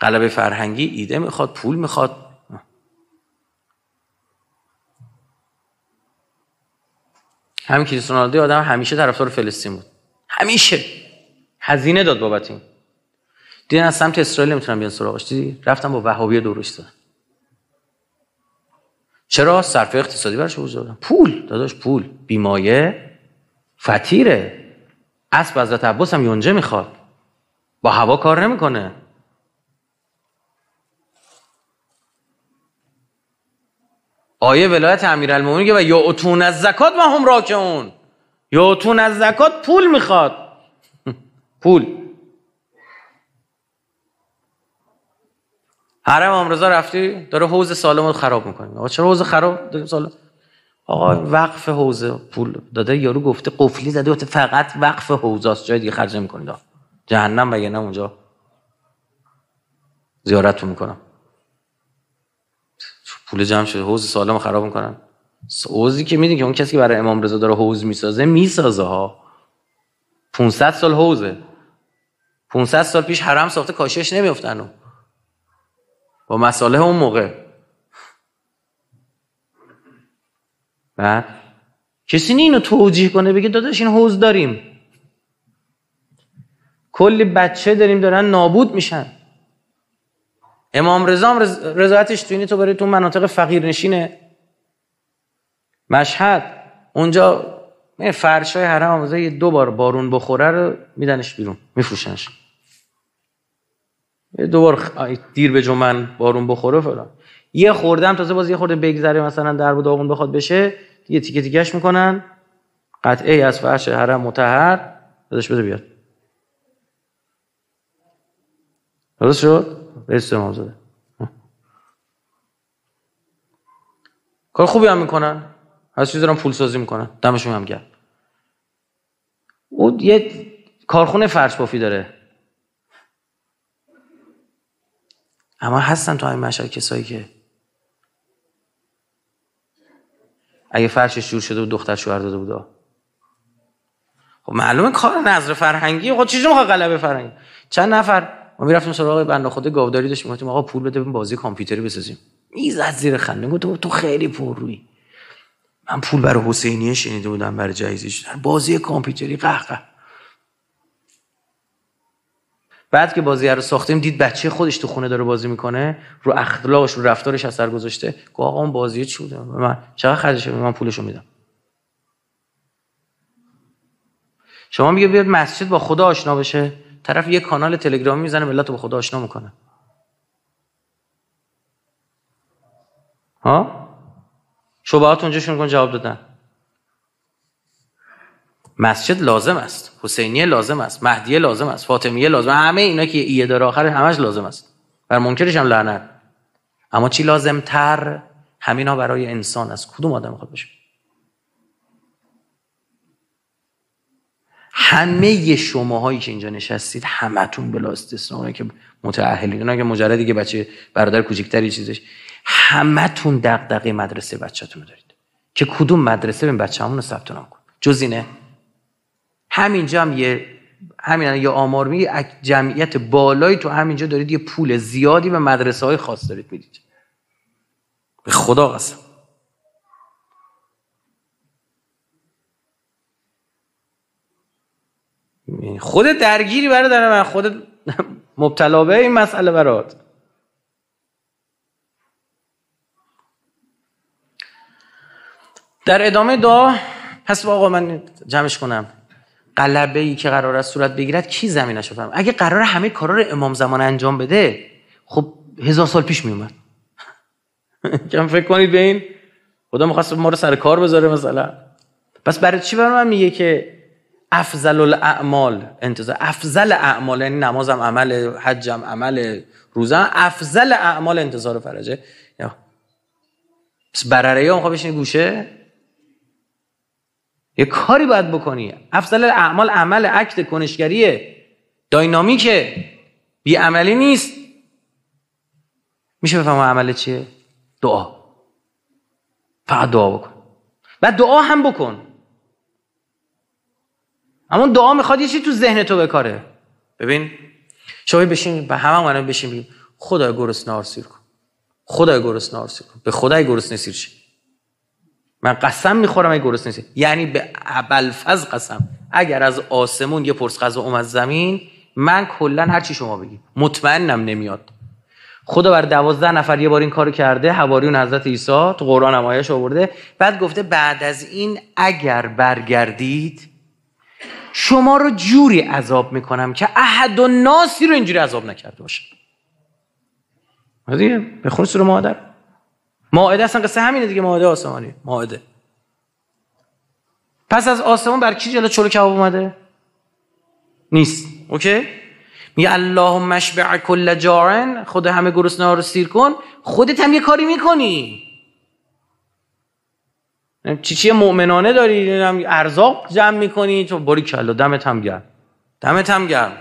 قلب فرهنگی ایده می‌خواد پول می‌خواد. همین کریستیانو آدم همیشه طرفدار فلسطین بود. همیشه. هزینه داد بابت این. دیدن از سمت اسرائیل نمی‌تونن بیان سراغش. دیدی؟ رفتم با وهابی دورش دادن. چرا؟ صرف اقتصادی برش وجود پول. داداش پول. بیمایه. فتیره اسب حضرت عباس هم یونجه می‌خواد. با هوا کار نمی‌کنه. آیه ولایت امیرالمومنین و یا اتون از زکات و هم راکعون. یا اتون از زکات پول می‌خواد. (laughs) پول. حرم امرزا رفتی؟ داره حوز سالم رو خراب می‌کنه آقا چرا حوز خراب؟ سالم؟ آقا وقف حوزه پول داده یارو گفته قفلی زده فقط وقف حوزاست جای دیگه خرج نمی‌کنید جهنم بگه نه اونجا؟ زیارت می‌کنم. پول جمع شده حوز سالم خراب می‌کنن. حوزی که میدین که اون کسی که برای امام رضا داره حوز می‌سازه می‌سازه ها 500 سال حوزه. 500 سال پیش حرم ساخته کاشش نمیافتن. با مساله اون موقع. بعد کسی نی اینو توجیه کنه بگه داداش این حوز داریم. کلی بچه داریم دارن نابود میشن. امام رضا هم رضایتش تو اینه تو برای تو مناطق فقیر نشینه مشهد اونجا فرشای حرم آموزه یه دو بار بارون بخوره رو میدنش بیرون میفروشنش. دو بار دیر به جمعن بارون بخوره فلان. یه خوردم تازه باز یه خورده بگذره مثلا در و داغون بخواد بشه. یه تیکه تیکش می‌کنن. قطعه از فرش حرم متحر ازش بده بیاد. درست شد؟ رئیس امام زاده کار خوبی هم می‌کنن. از چیز دارن پول سازی می‌کنن. دمشون هم گرد او یه کارخونه فرش بافی داره. اما هستن تو این مشهد کسایی که اگه فرشش جور شده و دختر شوهر داده بودا خب معلومه کار نظر فرهنگی خب چیزی می‌خواد غلبه فرهنگی؟ چند نفر؟ ما می‌رفتیم سراغ بنده خدا گاوداری داشتیم. گفتیم آقا پول بده بازی کامپیوتری بسازیم. می‌زد زیر خنده. گفت تو خیلی پر روی. من پول برای حسینیه شنیده بودم برای جایزش. بازی کامپیوتری قهقه. بعد که بازی رو ساختیم دید بچه خودش تو خونه داره بازی می‌کنه رو اخلاقش رو رفتارش اثر گذاشته. گفت آقا اون بازی چی بوده؟ من چقدر خرجش من پولشو میدم. شما میگه بیاد مسجد با خدا آشنا بشه. طرف یه کانال تلگرامی می‌زنه ملت رو به خدا آشنا می‌کنه. ها؟ شبهات اونجاشون کن جواب دادن. مسجد لازم است. حسینیه لازم است. مهدیه لازم است. فاطمیه لازم همه اینا که ایه داره آخر همش لازم است. بر منکرش هم لعنت. اما چی لازم تر همینا برای انسان است. کدوم آدم می‌خواد بشه همه شماهایی که اینجا نشستید همتون بلا استثنا که متأهلین اونا که مجردی که بچه برادر کوچیکتری چیزش همتون دغدغه مدرسه بچه‌تون دارید. که کدوم مدرسه؟ به بچه‌مون ثبت نام کن. جز اینه؟ همینجا هم یه همین یه آمار میگه جمعیت بالایی تو همینجا دارید یه پول زیادی به مدرسه های خاص دارید می‌دید. به خدا قسم. خود درگیری برادر من خود (laughs) مبتلا به این مسئله برات. در ادامه دعا پس آقا من جمعش کنم. قلبه ای که قرار است صورت بگیرد کی زمینش فهم؟ اگه قرار همه کارا رو امام زمان انجام بده خب هزار سال پیش میومد کم (laughs) فکر کنید به این خدا می‌خواست ما رو سر کار بذاره مثلا. پس برای چی برای من میگه که افضل الاعمال انتظار افضل اعمال یعنی نمازم عمل حجم عمل روزم افضل اعمال انتظار فرجه. یا. پس برره ها بشینی گوشه؟ یه کاری باید بکنی. افضل اعمال عمل عکت کنشگریه. داینامیکه. بی عملی نیست. میشه بفهم عمل چیه؟ دعا. فقط دعا بکن. و دعا هم بکن. اما دعا می‌خواد یه چی تو ذهن تو بکاره. ببین شما بشین به همه من بشین بگیم خدای گرسنه سیر کن. خدای گرسنه سیر کن. به خدای گرسنه سیر شی. من قسم می‌خورم اگه گرسنه سیر یعنی به ابلفز قسم. اگر از آسمون یه پرس غذا اومد زمین من کلا هر چی شما بگی مطمئنم نمیاد. خدا بر دوازده نفر یه بار این کارو کرده حواریون حضرت عیسی تو قرآن نمایش آورده. بعد گفته بعد از این اگر برگردید شما رو جوری عذاب می‌کنم که احد و ناسی رو اینجوری عذاب نکرده باشه. دیگه بخون سوره مادر. ماعده اصلا قصه همینه دیگه ماعده آسمانی. ماعده پس از آسمان بر کی جلو چلو کباب اومده؟ نیست. اوکی؟ میگه اللهم اشبع کل جارن خود همه گرسنه رو سیر کن خودت هم یه کاری می‌کنی. چی چی مؤمنانه داری؟ ارزاق جمع می‌کنی. تو باری کلا دمت هم گرم. دمت هم گرم.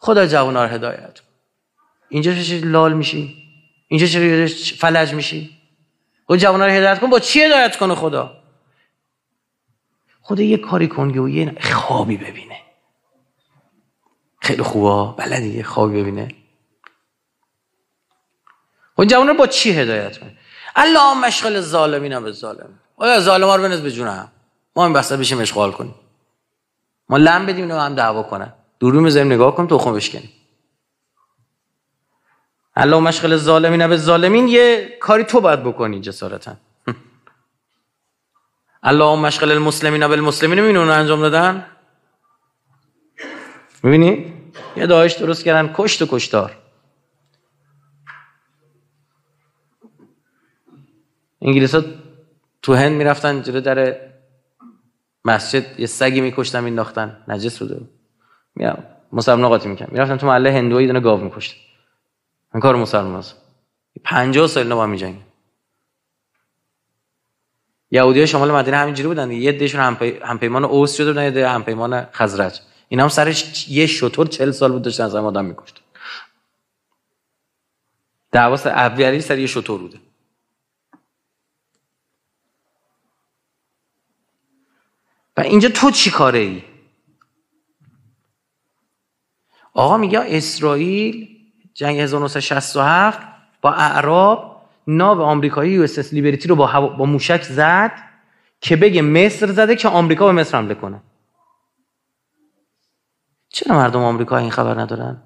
خدا جوونا رو هدایت. اینجا چه لال میشی؟ اینجا چه فلج میشی؟ خود جوونا رو هدایت کن با چی هدایت کنه خدا؟ خدا یه کاری کن و یه خوابی ببینه. خیلی خوبه بلدی یه خوابی ببینه؟ اون جوان رو با چی هدایت کنه؟ الله مشغل ظالمین به ظالم آیا ظالم رو بنز به هم؟ ما این بسته بشیم اشغال کنیم. ما لم بدیم هم دعوا کنن. دورو می‌ذاریم نگاه تو بشکنیم. الله مشغل ظالمین به ظالمین یه کاری تو باید بکنی جسارتا. الله مشغل المسلمین بالمسلمین می اون انجام دادن؟ می‌بینی؟ یه داعش درست کردن کشت و کشتار. انگلیس ها تو هند می‌رفتن جلو در مسجد یه سگی میکشتن مینداختن نجس بوده. مسلمان قاطی می‌کنن می‌رفتن تو محله هندوایی دونه گاو میکشتن. این کار مسلمان هست 50 سال اینا با میجنگن یهودی شمال مدینه همینجوری بودن یه دهشون هم پیمان اوس شده بودن یه ده هم پیمان خزرج اینا هم سرش یه شطور چل سال بود داشتن از هم آدم میکشتن. دعواست اولی سر یه شطور بوده. و اینجا تو چی کاره ای؟ آقا میگه اسرائیل جنگ 1967 با اعراب ناو آمریکایی یو اس لیبرتی رو با, با موشک زد که بگه مصر زده که آمریکا به مصر حمله کنه. چرا مردم آمریکا این خبر ندارن؟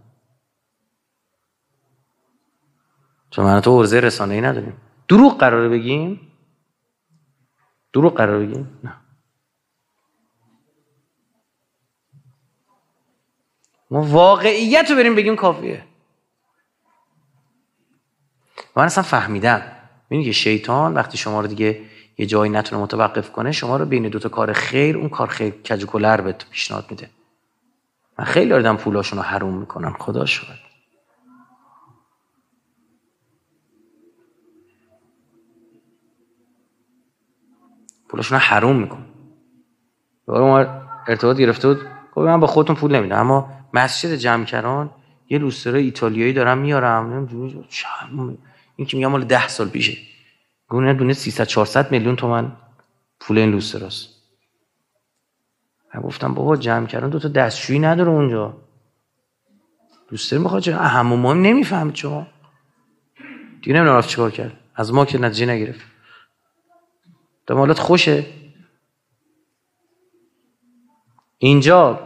چون من تو ارزه رسانه ای نداریم. دروغ قراره بگیم؟ دروغ قراره بگیم؟ نه. ما واقعیت رو بریم بگیم کافیه. من اصلا فهمیدم. ببینید که شیطان وقتی شما رو دیگه یه جایی نتونه متوقف کنه شما رو بین دوتا کار خیر اون کار خیر کج کلر بهت پیشنهاد میده. من خیلی آدم پولاشون رو حروم می‌کنم. خدا شد پولاشون رو حروم میکن ما ارتباط گرفته بود. گفت من با خودتون پول نمیدم اما مسجد جمکران یه لوسترای ایتالیایی دارم میارم. این که میگم مال ده سال پیشه. گونه دونه 300 400 میلیون تومن پول این لوستراست من گفتم بابا جمع کردن دو تا دستشویی نداره اونجا. لوستر می‌خواد چه ما نمی‌فهمید شما. دیگه نمی‌دونم رفت چیکار کرد. از ما که نتیجه نگرفت. دمالات خوشه. اینجا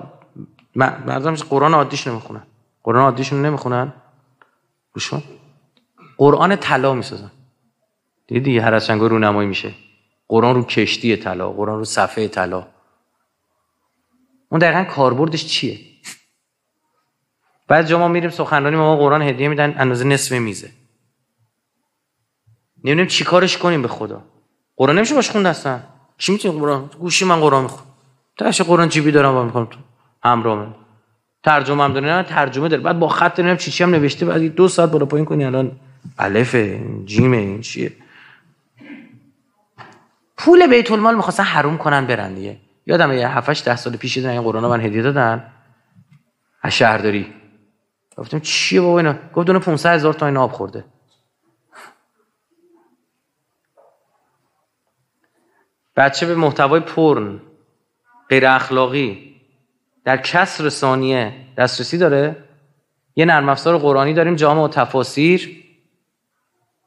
مردم قرآن عادیش نمی‌خونن. قرآن عادیشون نمی‌خونن. گوشون قرآن طلا می‌سازن. دیدی هر از چنگا نمایی میشه. قرآن رو کشتی طلا قرآن رو صفحه طلا. اون دقیقا کاربردش چیه؟ بعد جا ما میریم سخنرانی ما قرآن هدیه میدن اندازه نصف میزه نمی‌دونیم چی کارش کنیم به خدا. قرآن نمیشه باش خوند هستن. چی می‌تونیم قرآن؟ گوشی من قرآن می‌خونم تاش قرآن جیبی دارم با می‌کنم تو همراه ترجمه هم داره. نه ترجمه داره. بعد با خط نمی‌دونم چی چی هم نوشته. بعد دو ساعت بالا پایین کنی الان الف جیم این چیه؟ پول بیت المال می‌خواستن حروم کنن برن دیگه. یادم یه 7 ده سال پیش این قرآن من هدیه دادن. از شهرداری. گفتم چیه بابا اینا؟ گفت دونه 500 هزار تا این آب خورده. بچه به محتوای پرن غیر اخلاقی. در کسر ثانیه دسترسی داره. یه نرم افزار قرآنی داریم جامع و تفاسیر.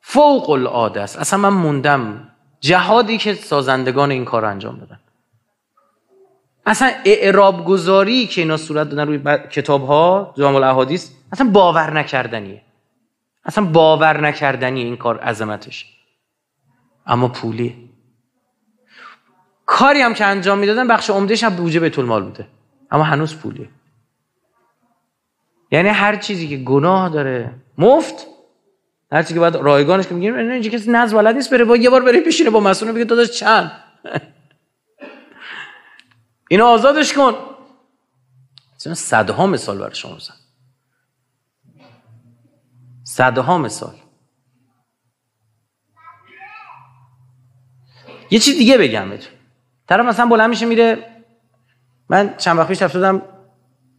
فوق العاده است. اصلا من موندم جهادی که سازندگان این کار انجام دادن. اصلا اعراب گذاری که اینا صورت دادن روی کتاب ها جامع الاحادیث اصلا باور نکردنیه. اصلا باور نکردنی این کار عظمتش. اما پولیه. کاری هم که انجام می‌دادن بخش عمدهش هم بوجه بیت المال بوده. اما هنوز پولیه. یعنی هر چیزی که گناه داره مفت هر چیزی که باید رایگانش که میگیم اینجا کسی نز ولد نیست بره با یه بار بره بشینه با مسئول بگه داداش چند. (laughs) اینو آزادش کن. صدها مثال برای شما بزن. صدها مثال. یه چیز دیگه بگم بهتون طرف مثلا بلند میشه میره. من چند وقت پیش رفتم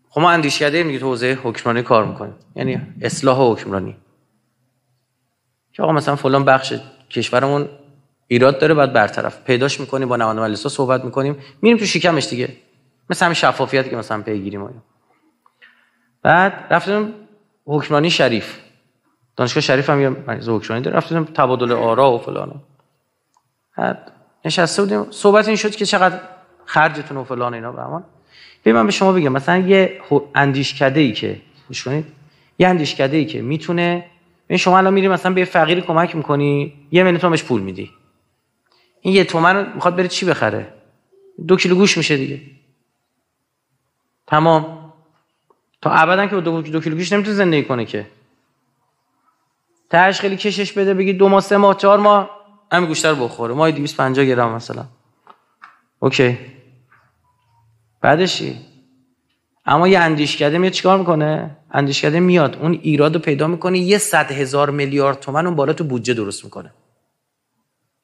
خب ما اندیشکده میگه تو حوزه حکمرانی کار می‌کنیم یعنی اصلاح حکمرانی. که آقا مثلا فلان بخش کشورمون ایراد داره بعد برطرف پیداش می‌کنیم با نماینده مجلس صحبت می‌کنیم میریم تو شکمش دیگه. مثل همین شفافیتی که مثلا پیگیری بعد رفتم حکمرانی شریف. دانشگاه شریف هم یه مجلس حکمرانی داره. رفتم تبادل آرا و فلان. بعد نشسته بودیم. صحبت این شد که چقدر خرجتون و فلان اینا به امان. من به شما بگم مثلا یه اندیشکده ای که گوش یه اندیشکده ای که می‌تونه این شما الان میری مثلا به فقیری کمک می‌کنی یه میلیون بهش پول میدی. این یه تومن رو می‌خواد بره چی بخره؟ دو کیلو گوش میشه دیگه. تمام. تا ابدا که دو, دو کیلو گوش نمی‌تونه زندگی کنه که. تاش خیلی کشش بده بگی دو ماه سه ماه چهار ماه همین گوشت رو بخوره. ماه 250 گرم مثلا. اوکی. بعدش اما یه اندیشکده میاد چیکار می‌کنه؟ اندیشکده میاد. اون ایراد رو پیدا می‌کنه یه صد هزار میلیارد تومن اون بالا تو بودجه درست می‌کنه.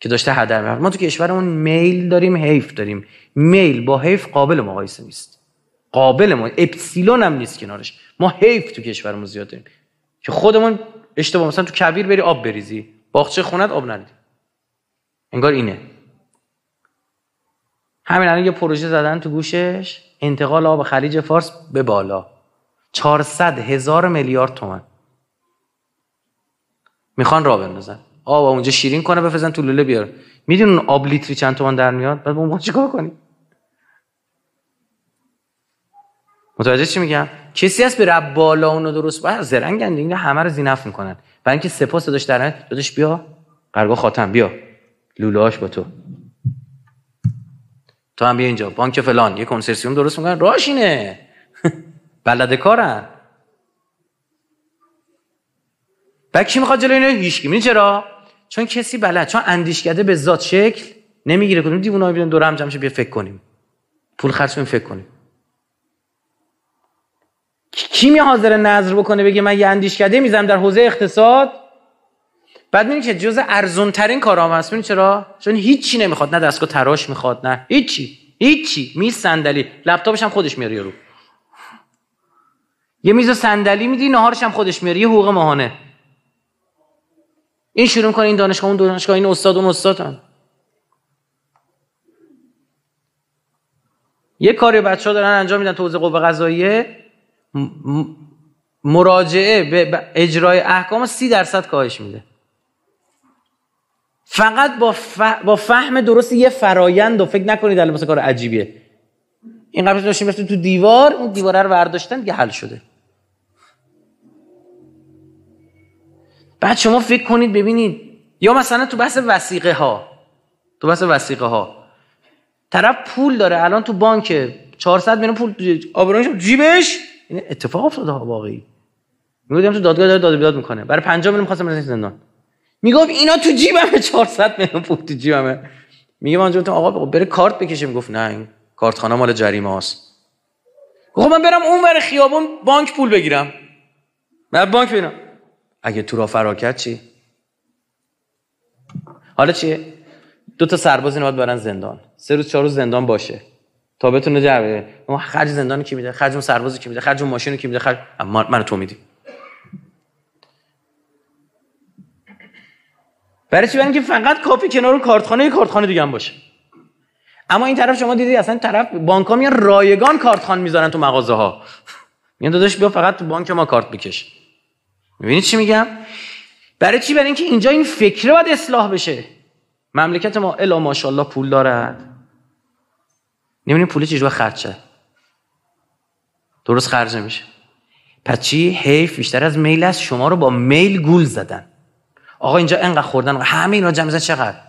که داشته هدر ما تو کشورمون میل داریم حیف داریم. میل با حیف قابل مقایسه نیست. قابل ما اپسیلون هم نیست کنارش. ما حیف تو کشورمون زیاد داریم. که خودمون اشتباه مثلا تو کویر بری آب بریزی. باغچه خونت آب ندی. انگار اینه. همین الان یه پروژه زدن تو گوشش. انتقال آب خلیج فارس به بالا. 400 هزار میلیارد تومن می‌خوان را بندازن. آب اونجا شیرین کنه بفزن تو لوله بیار می‌دونن آب لیتری چند تومن در میاد؟ بعد اون چیکار کنی؟ متوجه چی میگم؟ کسی هست به بالا اونو درست باید زرنگن دیگه همه رو زینف می‌کنن. برای اینکه سپاس داداش در داداش بیا. قرگاه خاتم بیا. لولهاش با تو. تو هم بیا اینجا. بانک فلان. یه کنسرسیوم درست می‌کنن. راش اینه. (laughs) بلد کارن. بعد کی می‌خواد جلوی اینو؟ هیچ چرا؟ چون کسی بلد. چون اندیشکده به ذات شکل نمی‌گیره کدوم دیوونای بیان دور هم جمع بیا فکر کنیم. پول خرج کنیم فکر کنیم. کی می حاضر نظر بکنه بگه من یه اندیشکده می‌زنم در حوزه اقتصاد؟ بعد می‌بینی که جز ارزون ترین کارام هست. چرا؟ چون هیچی نمی‌خواد. نه دستگاه تراش می‌خواد نه. هیچی. هیچی. میز صندلی. لپتاپش هم خودش میاره رو. یه میز صندلی میدی نهارش هم خودش میاره. یه حقوق ماهانه. این شروع کنه این دانشگاه اون دانشگاه این استاد اون استاد. هم. یه کاری بچه ها دارن انجام میدن تو قوه قضاییه. مراجعه به اجرای احکام سی درصد کاهش میده. فقط با, با فهم درست یه فرایند و فکر نکنید الان مثلا کار عجیبیه. این قبل داشتیم رفتیم تو دیوار اون دیواره رو برداشتن دیگه حل شده. بعد شما فکر کنید ببینید. یا مثلا تو بحث وسیقه ها تو بحث وسیقه ها طرف پول داره الان تو بانک 400 میلیون پول آبرونش جیبش؟ این اتفاق افتاده واقعی. میگم تو دادگاه داره داد بیداد می‌کنه. برای 50 میلیون خواستم زندان. می‌گفت اینا تو جیبمه 400 میلیون پول تو جیبمه. میگه من تو آقا بره کارت بکشه می‌گفت نه این کارتخانه مال جریمه هاست. خب من برم اون ور خیابون بانک پول بگیرم. من بانک بگیرم اگه تو را فرار کرد چی؟ حالا چیه؟ دو تا سرباز باید برن زندان. سه روز چهار روز زندان باشه. تا بتونه اون خرج زندان کی میده؟ خرج اون کی میده؟ خرج اون ماشین کی میده؟ خرج من تو میدی. برای چی؟ برای فقط کافی کنار کارتخانه کارتخانه دیگه هم باشه. اما این طرف شما دیدی اصلا طرف بانک ها میان رایگان کارتخان می‌ذارن تو مغازه ها میگن داداش بیا فقط تو بانک ما کارت بکش. می‌بینید چی میگم؟ برای چی؟ برای اینکه اینجا این فکره باید اصلاح بشه. مملکت ما الا ماشاءالله پول دارد. نمی‌دونیم پول چجوری خرج شه. درست خرج نمیشه. پس چی؟ حیف بیشتر از میل است. شما رو با میل گول زدن. آقا اینجا انقدر خوردن همه اینا جمع چقدر؟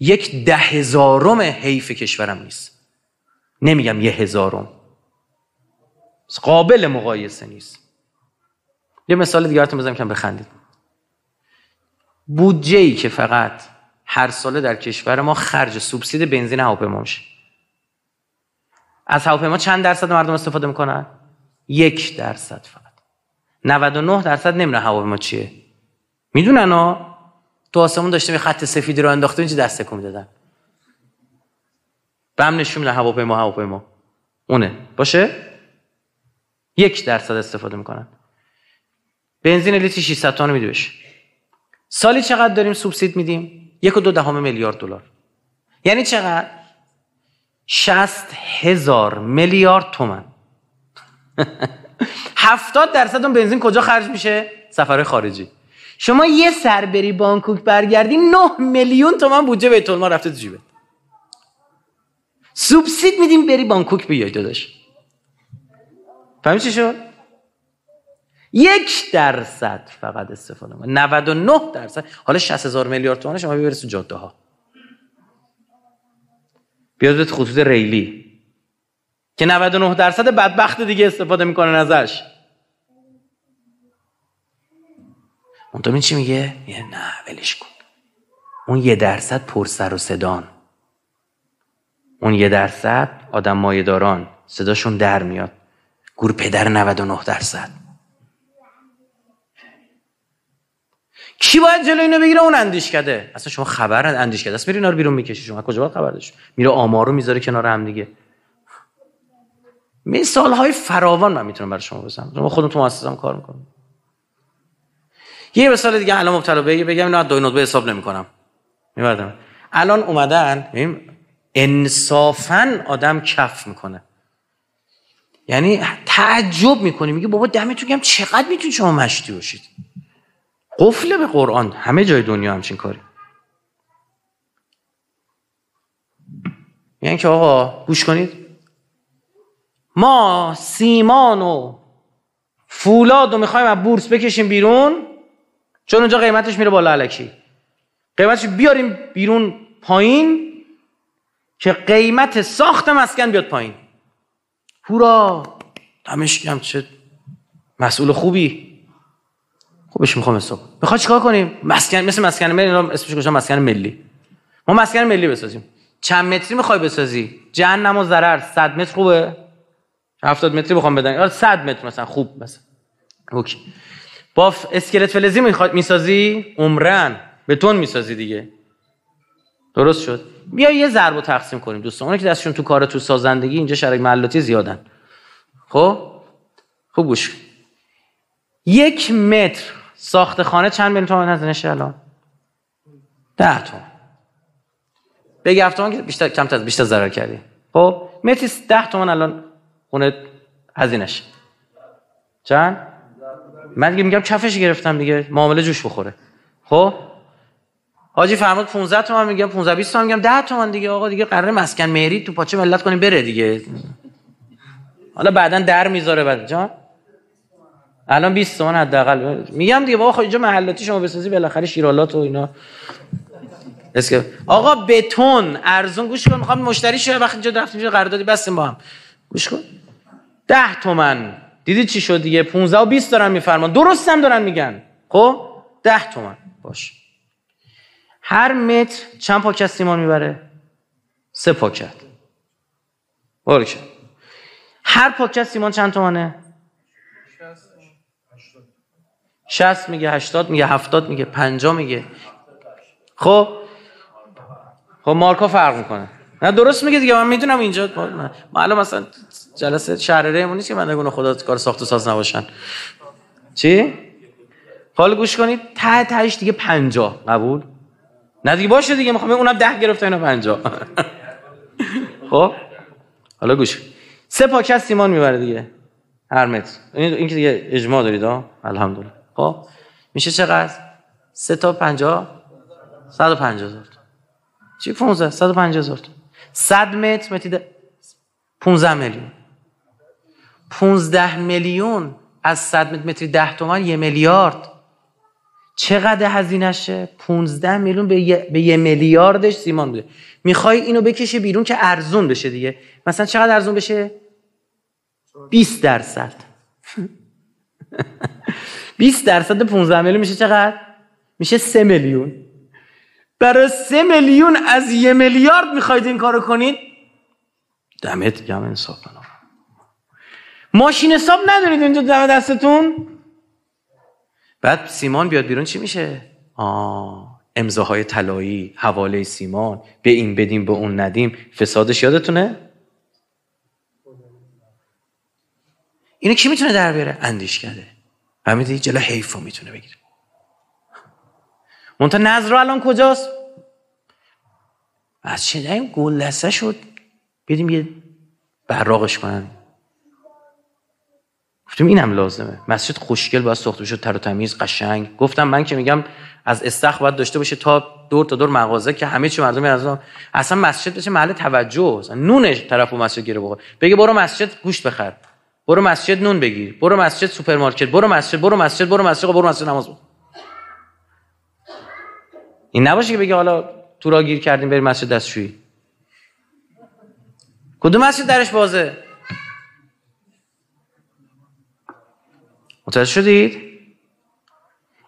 یک ده هزارم حیف کشورم نیست. نمیگم یه هزارم. قابل مقایسه نیست. یه مثال دیگه براتون بزنم که بخندید. بودجه ای که فقط هر ساله در کشور ما خرج سوبسید بنزین هواپیما میشه. از هواپیما چند درصد مردم استفاده می‌کنن؟ یک درصد فقط. 99 درصد نمی‌دونن هواپیما چیه. می‌دونن ها؟ تو آسمون داشتیم خط سفیدی رو انداخته اینجا دست تکون می‌دادن. به هم نشون میدن هواپیما هواپیما. اونه. باشه؟ یک درصد استفاده می‌کنن. بنزین لیتر 600 تومن میده بشه سالی چقدر داریم سوبسید میدیم؟ یک و دو دهم میلیارد دلار. یعنی چقدر؟ شست هزار میلیارد تومن. (laughs) هفتاد درصد اون بنزین کجا خرج میشه؟ سفرهای خارجی. شما یه سر بری بانکوک برگردی 9 میلیون تومن بودجه بیت ما رفته تو جیبه سوبسید میدیم بری بانکوک بیای داداش. فهمی چی شد؟ یک درصد فقط استفاده ما 99 درصد. حالا 60 هزار میلیارد تومان شما ببرید تو جاده ها بیاد خطوط ریلی. که 99 درصد بدبخت دیگه استفاده می‌کنن ازش. اون چی میگه؟ یه نه ولش کن. اون یه درصد پر سر و صدان. اون یه درصد آدم مایداران صداشون در میاد. گور پدر 99 درصد. کی باید جلو اینو بگیره؟ اون اندیشکده. اصلا شما خبر اندیشکده است. میری اینا رو بیرون می‌کشی. شما کجا باید خبر داشت؟ میره آمارو می‌ذاره کنار هم دیگه. مثال های فراوان من می‌تونم برای شما بزنم. شما خودم تو مؤسسم کار می‌کنم یه مثال دیگه الان مبتلا به بگم نه دو نوت به حساب نمی‌کنم. میبردم الان اومدن انصافا آدم کف می‌کنه. یعنی تعجب می‌کنی میگه بابا دمتون گم چقدر می‌تونید شما مشتی باشید؟ قفله به قرآن همه جای دنیا همچین کاری. یعنی که آقا گوش کنید. ما سیمان و فولاد رو می‌خوایم از بورس بکشیم بیرون. چون اونجا قیمتش میره بالا علکی قیمتش بیاریم بیرون پایین که قیمت ساخت مسکن بیاد پایین. هورا! دمش گم چه مسئول خوبی. خوبش می‌خوام حساب می‌خواد چیکار کنیم؟ مسکن مثل مسکن ملی اسمش گذاشتم مسکن ملی. ما مسکن ملی بسازیم. چند متری می‌خوای بسازی؟ جهنم و ضرر. 100 متر خوبه؟ 70 متری بخوام بدن 100 متر مثلا. خوب مثلا. اوکی. با اسکلت فلزی می‌خواد می‌سازی؟ عمرن. بتون می‌سازی دیگه. درست شد. بیا یه ضرب تقسیم کنیم دوستان. اونایی که دستشون تو کار تو سازندگی اینجا شرک محلاتی زیادن. خب؟ خوب گوش یک متر ساخت خانه چند میلیون تومان هزینهشه الان؟ ده تومن بگی که بیشتر کمتر بیشتر ضرر کردی. خب؟ متری ده تومن الان خونه هزینهش چند؟ من دیگه میگم کفش گرفتم دیگه معامله جوش بخوره. خب؟ حاجی فرمود 15 تومن میگم 15 20 تومن میگم 10 تومن دیگه آقا دیگه قرار مسکن مهری تو پاچه ملت کنیم بره دیگه. حالا بعدا در می‌ذاره بعد. جان؟ الان 20 تومن حداقل. میگم دیگه بابا خب اینجا محلاتی شما بسازی بالاخره شیرالات و اینا. اسکه آقا بتون ارزون گوش کن می‌خوام مشتری شه وقتی اینجا رفتیم قراردادی بستیم با هم. گوش کن. 10 تومن. دیدی چی شد دیگه؟ 15 و 20 دارن میفرمان. درست هم دارن میگن. خب؟ 10 تومن. باش. هر متر چند پاکت سیمان می‌بره؟ سه پاکت. باریکه هر پاکت سیمان چند تومنه؟ 60 میگه 80 میگه 70 میگه 50 میگه. خب؟ خب مارکا فرق می‌کنه. نه درست میگه دیگه من می‌دونم اینجا. الان مثلا جلسه شهرره نیست که من خدا کار ساخت و ساز نباشن. چی؟ حالا گوش کنید ته تهش دیگه 50 قبول؟ نه دیگه باشه دیگه می‌خوام اونم 10 گرفته اینا 50 (laughs) خب؟ حالا گوش. سه پاکت سیمان می‌بره دیگه. هر متر. این که دیگه اجماع دارید ها الحمدلله. خب؟ میشه چقدر؟ سه تا 50 150 هزار چی؟ 15 150 هزار 100 متر متر 15 میلیون. 15 میلیون از 100 متر متری 10 تومن یه میلیارد. چقدر هزینهشه؟ 15 میلیون به یه, به یه میلیاردش سیمان بوده. می‌خوای اینو بکشی بیرون که ارزون بشه دیگه. مثلا چقدر ارزون بشه؟ 20 درصد. (laughs) 20 درصد 15 میلیون میشه چقدر؟ میشه 3 میلیون. برای 3 میلیون از یه میلیارد می‌خواید این کارو کنید دمت گم انصاف ماشین حساب ندارید اینجا دم دستتون؟ بعد سیمان بیاد بیرون چی میشه؟ آه امضاهای طلایی حواله سیمان به این بدیم به اون ندیم فسادش یادتونه؟ اینو کی می‌تونه در بیاره؟ اندیش کرده فهمیدی جلو حیفو می‌تونه بگیره. منتها نظر الان کجاست؟ از چه داریم گل شد. بدیم یه براغش کنن گفتیم اینم لازمه. مسجد خوشگل باید ساخته بشه تر و تمیز قشنگ. گفتم من که میگم از استخ باید داشته باشه تا دور تا دور مغازه که همه چی مردم از اصلا مسجد بشه محل توجه اصلا نونش طرفو مسجد گیره بخور بگه برو مسجد گوشت بخر. برو مسجد نون بگیر. برو مسجد سوپرمارکت. برو مسجد برو مسجد برو مسجد برو مسجد نماز بخون. این نباشه که بگه حالا تو را گیر کردیم بریم مسجد دستشویی. کدوم مسجد درش بازه؟ متوجه شدید؟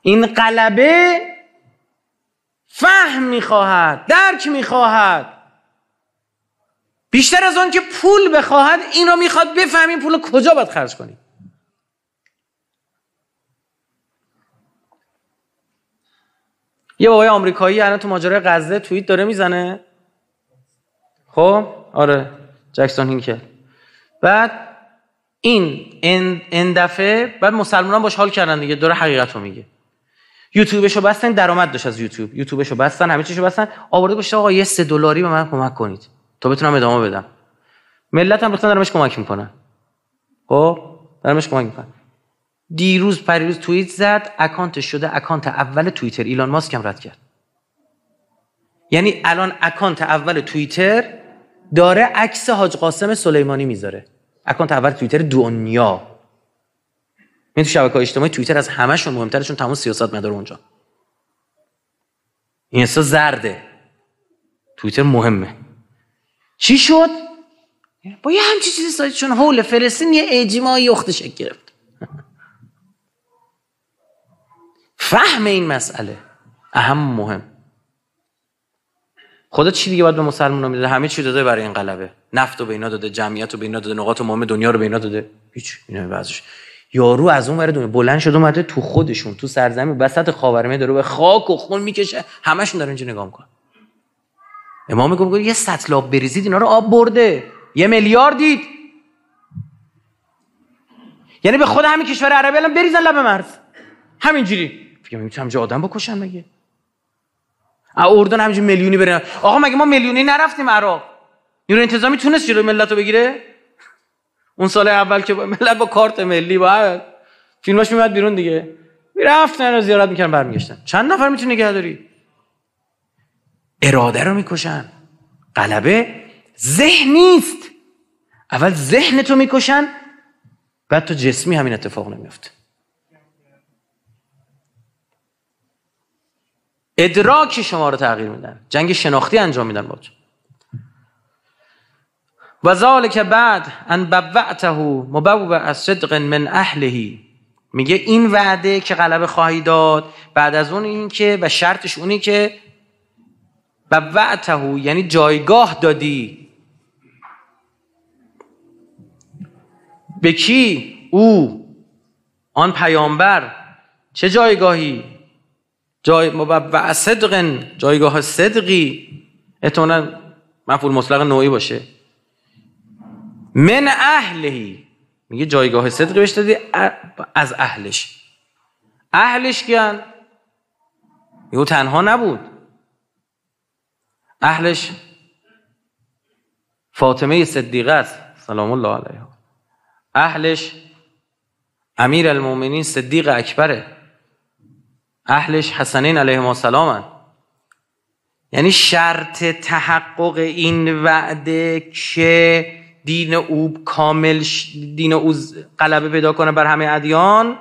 این قلبه فهم می‌خواهد درک می‌خواهد. بیشتر از آن که پول بخواهد این رو می‌خواد بفهمیم پول کجا باید خرج کنیم. یه بابای آمریکایی الان تو ماجرای غزه توییت داره می‌زنه. خب؟ آره جکسون هینکل. بعد این این دفعه بعد مسلمان باش حال کردن دیگه داره حقیقت رو میگه. یوتیوبشو بستن درآمد داشت از یوتیوب. یوتیوبشو بستن همه چیشو بستن. آورده گفت آقا یه 3 دلاری به من کمک کنید. تا بتونم ادامه بدم. ملت هم ریختن دارن بهش کمک می‌کنن. خب؟ دارن بهش کمک می‌کنن. دیروز پریروز توییت زد account ش شده account اول توییتر. ایلان ماسک هم رد کرد. یعنی الان account اول توییتر داره عکس حاج قاسم سلیمانی می‌ذاره. account اول توییتر دنیا. این تو شبکه اجتماعی توییتر از همهشون مهمترشون تمام سیاست مدار اونجا. این زرده. توییتر مهمه. چی شد؟ با یه همچی چیزی سایت چون حول فلسطین یه اجماع یخت شکل گرفت. فهم این مسئله. اهم مهم. خدا چی دیگه باید به مسلمان می‌داده؟ همه چی داده برای این قلبه نفت رو به اینا داده جمعیت رو به اینا داده نقاط مهم دنیا رو به اینا داده. هیچ اینا بعضش یارو از اون ور دنیا بلند شده اومده تو خودشون تو سرزمین وسط خاورمیانه داره به خاک و خون می‌کشه. همشون دارن اینجا نگاه می‌کنن امام میگه یه سطل آب بریزید اینا رو آب برده. یه میلیارد دید. یعنی به خود همین کشور عربی الان بریزن لب مرز. همینجوری. فکر می‌تونم جا آدم بکشن مگه؟ اردن همینجوری میلیونی برن آقا مگه ما میلیونی نرفتیم عراق؟ نیرو انتظامی تونست جلوی ملت رو بگیره؟ اون سال اول که ملت با کارت ملی با فیلماش میمد بیرون دیگه. می‌رفتن رو زیارت می‌کردن برمیگشتن چند نفر می‌تونی نگه داری؟ اراده رو می‌کشن. قلبه ذهن نیست. اول ذهن تو می‌کشن بعد تو جسمی همین اتفاق نمیفته ادراک شما رو تغییر میدن. جنگ شناختی انجام میدن باید و ذالک بعد ان بوعته مبوع صدق من اهلهی میگه این وعده که غلبه خواهی داد بعد از اون این که و شرطش اونی که بوعته یعنی جایگاه دادی. به کی؟ او. آن پیامبر. چه جایگاهی؟ جای مبوع صدق جایگاه صدقی. احتمالا مفعول مطلق نوعی باشه. من اهلهی. میگه جایگاه صدقی بهش دادی از اهلش. اهلش کیان؟ یهو تنها نبود. اهلش فاطمه صدیقه است. سلام الله علیها. اهلش امیر المومنین صدیق اکبره. اهلش حسنین علیه السلام یعنی شرط تحقق این وعده که دین او کامل دین او غلبه پیدا کنه بر همه ادیان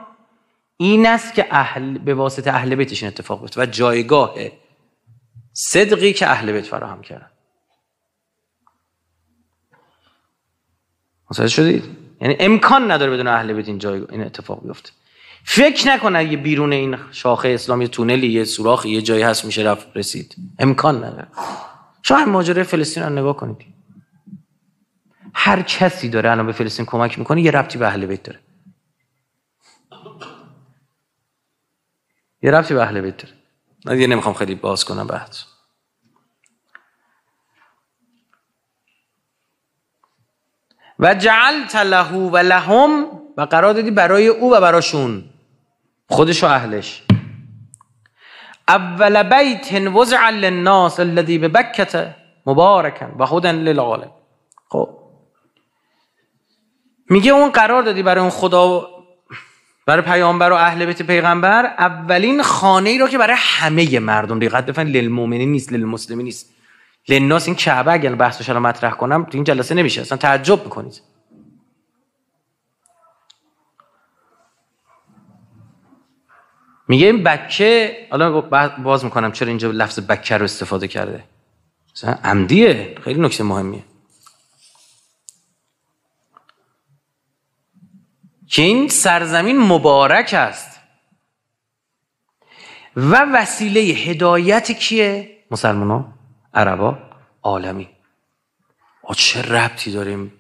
این است که اهل به واسطه اهل بیتش این اتفاق بیفته و جایگاه صدقی که اهل بیت فراهم کردن. متوجه شدید؟ یعنی امکان نداره بدون اهل بیت این جای این اتفاق بیفته. فکر نکن اگه بیرون این شاخه اسلامی تونلی یه سوراخ یه جایی هست میشه رفت رسید. امکان نداره. شما ماجرای فلسطین رو نگاه کنید. هر کسی داره الان به فلسطین کمک می‌کنه یه ربطی به اهل بیت داره. یه ربطی به اهل بیت داره. من دیگه نمی‌خوام خیلی باز کنم بحث. و جعلت له و لهم و قرار دادی برای او و براشون. خودش و اهلش. اول بیت وضع للناس الذي ببکت مبارکا و هدى للعالم. خب. میگه اون قرار دادی برای اون خدا برای پیامبر و اهل بیت پیغمبر اولین خانه ای رو که برای همه مردم دقت بفن للمؤمنین نیست للمسلمین نیست. للناس این کعبه اگر بحثش رو مطرح کنم تو این جلسه نمیشه. اصلا تعجب می‌کنید میگه این بکه حالا باز می‌کنم چرا اینجا لفظ بکه رو استفاده کرده؟ مثلا عمدیه خیلی نکته مهمیه. که این سرزمین مبارک است. و وسیله هدایت کیه؟ مسلمان ها عربا عالمی. آ چه ربطی داریم؟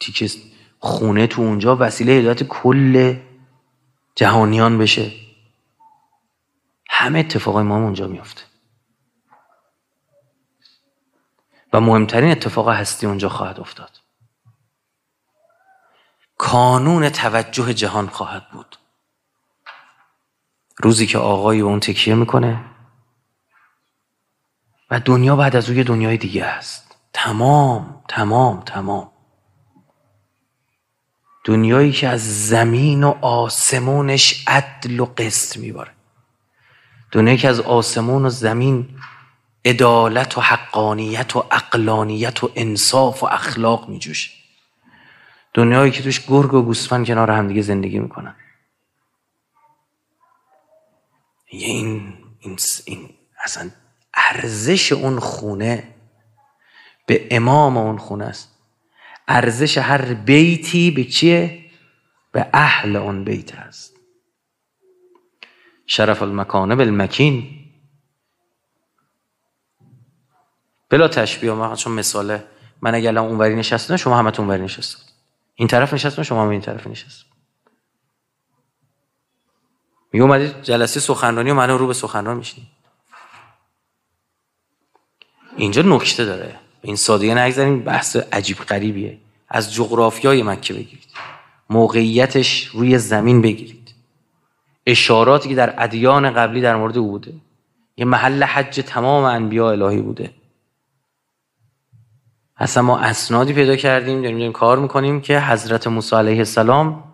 تیکه خونه تو اونجا وسیله هدایت کل جهانیان بشه. همه اتفاقای ما اونجا میافته. و مهمترین اتفاق هستی اونجا خواهد افتاد. کانون توجه جهان خواهد بود. روزی که آقای اون تکیه می‌کنه و دنیا بعد از او یه دنیای دیگه است. تمام تمام تمام. دنیایی که از زمین و آسمونش عدل و قسط میباره. دنیایی که از آسمون و زمین عدالت و حقانیت و اقلانیت و انصاف و اخلاق میجوشه. دنیایی که توش گرگ و گوسفند کنار همدیگه زندگی می‌کنن. این این این اصلا ارزش اون خونه به امام اون خونه است. ارزش هر بیتی به چیه؟ به اهل اون بیت است شرف المکانه بالمکین. بلا تشبیه ما چون مثاله. من اگر الان اونوری نشستم شما همه اونوری نشستم. این طرف نشستم شما هم این طرف نشستم. می اومدید جلسه سخنرانی و من رو به سخنران میشنید. اینجا نکته داره. این سادگی نگذاریم بحث عجیب غریبیه. از جغرافیای مکه بگیرید. موقعیتش روی زمین بگیرید. اشاراتی که در ادیان قبلی در مورد او بوده. یه محل حج تمام انبیاء الهی بوده. اصلا ما اسنادی پیدا کردیم داریم داریم کار می‌کنیم که حضرت موسی علیه السلام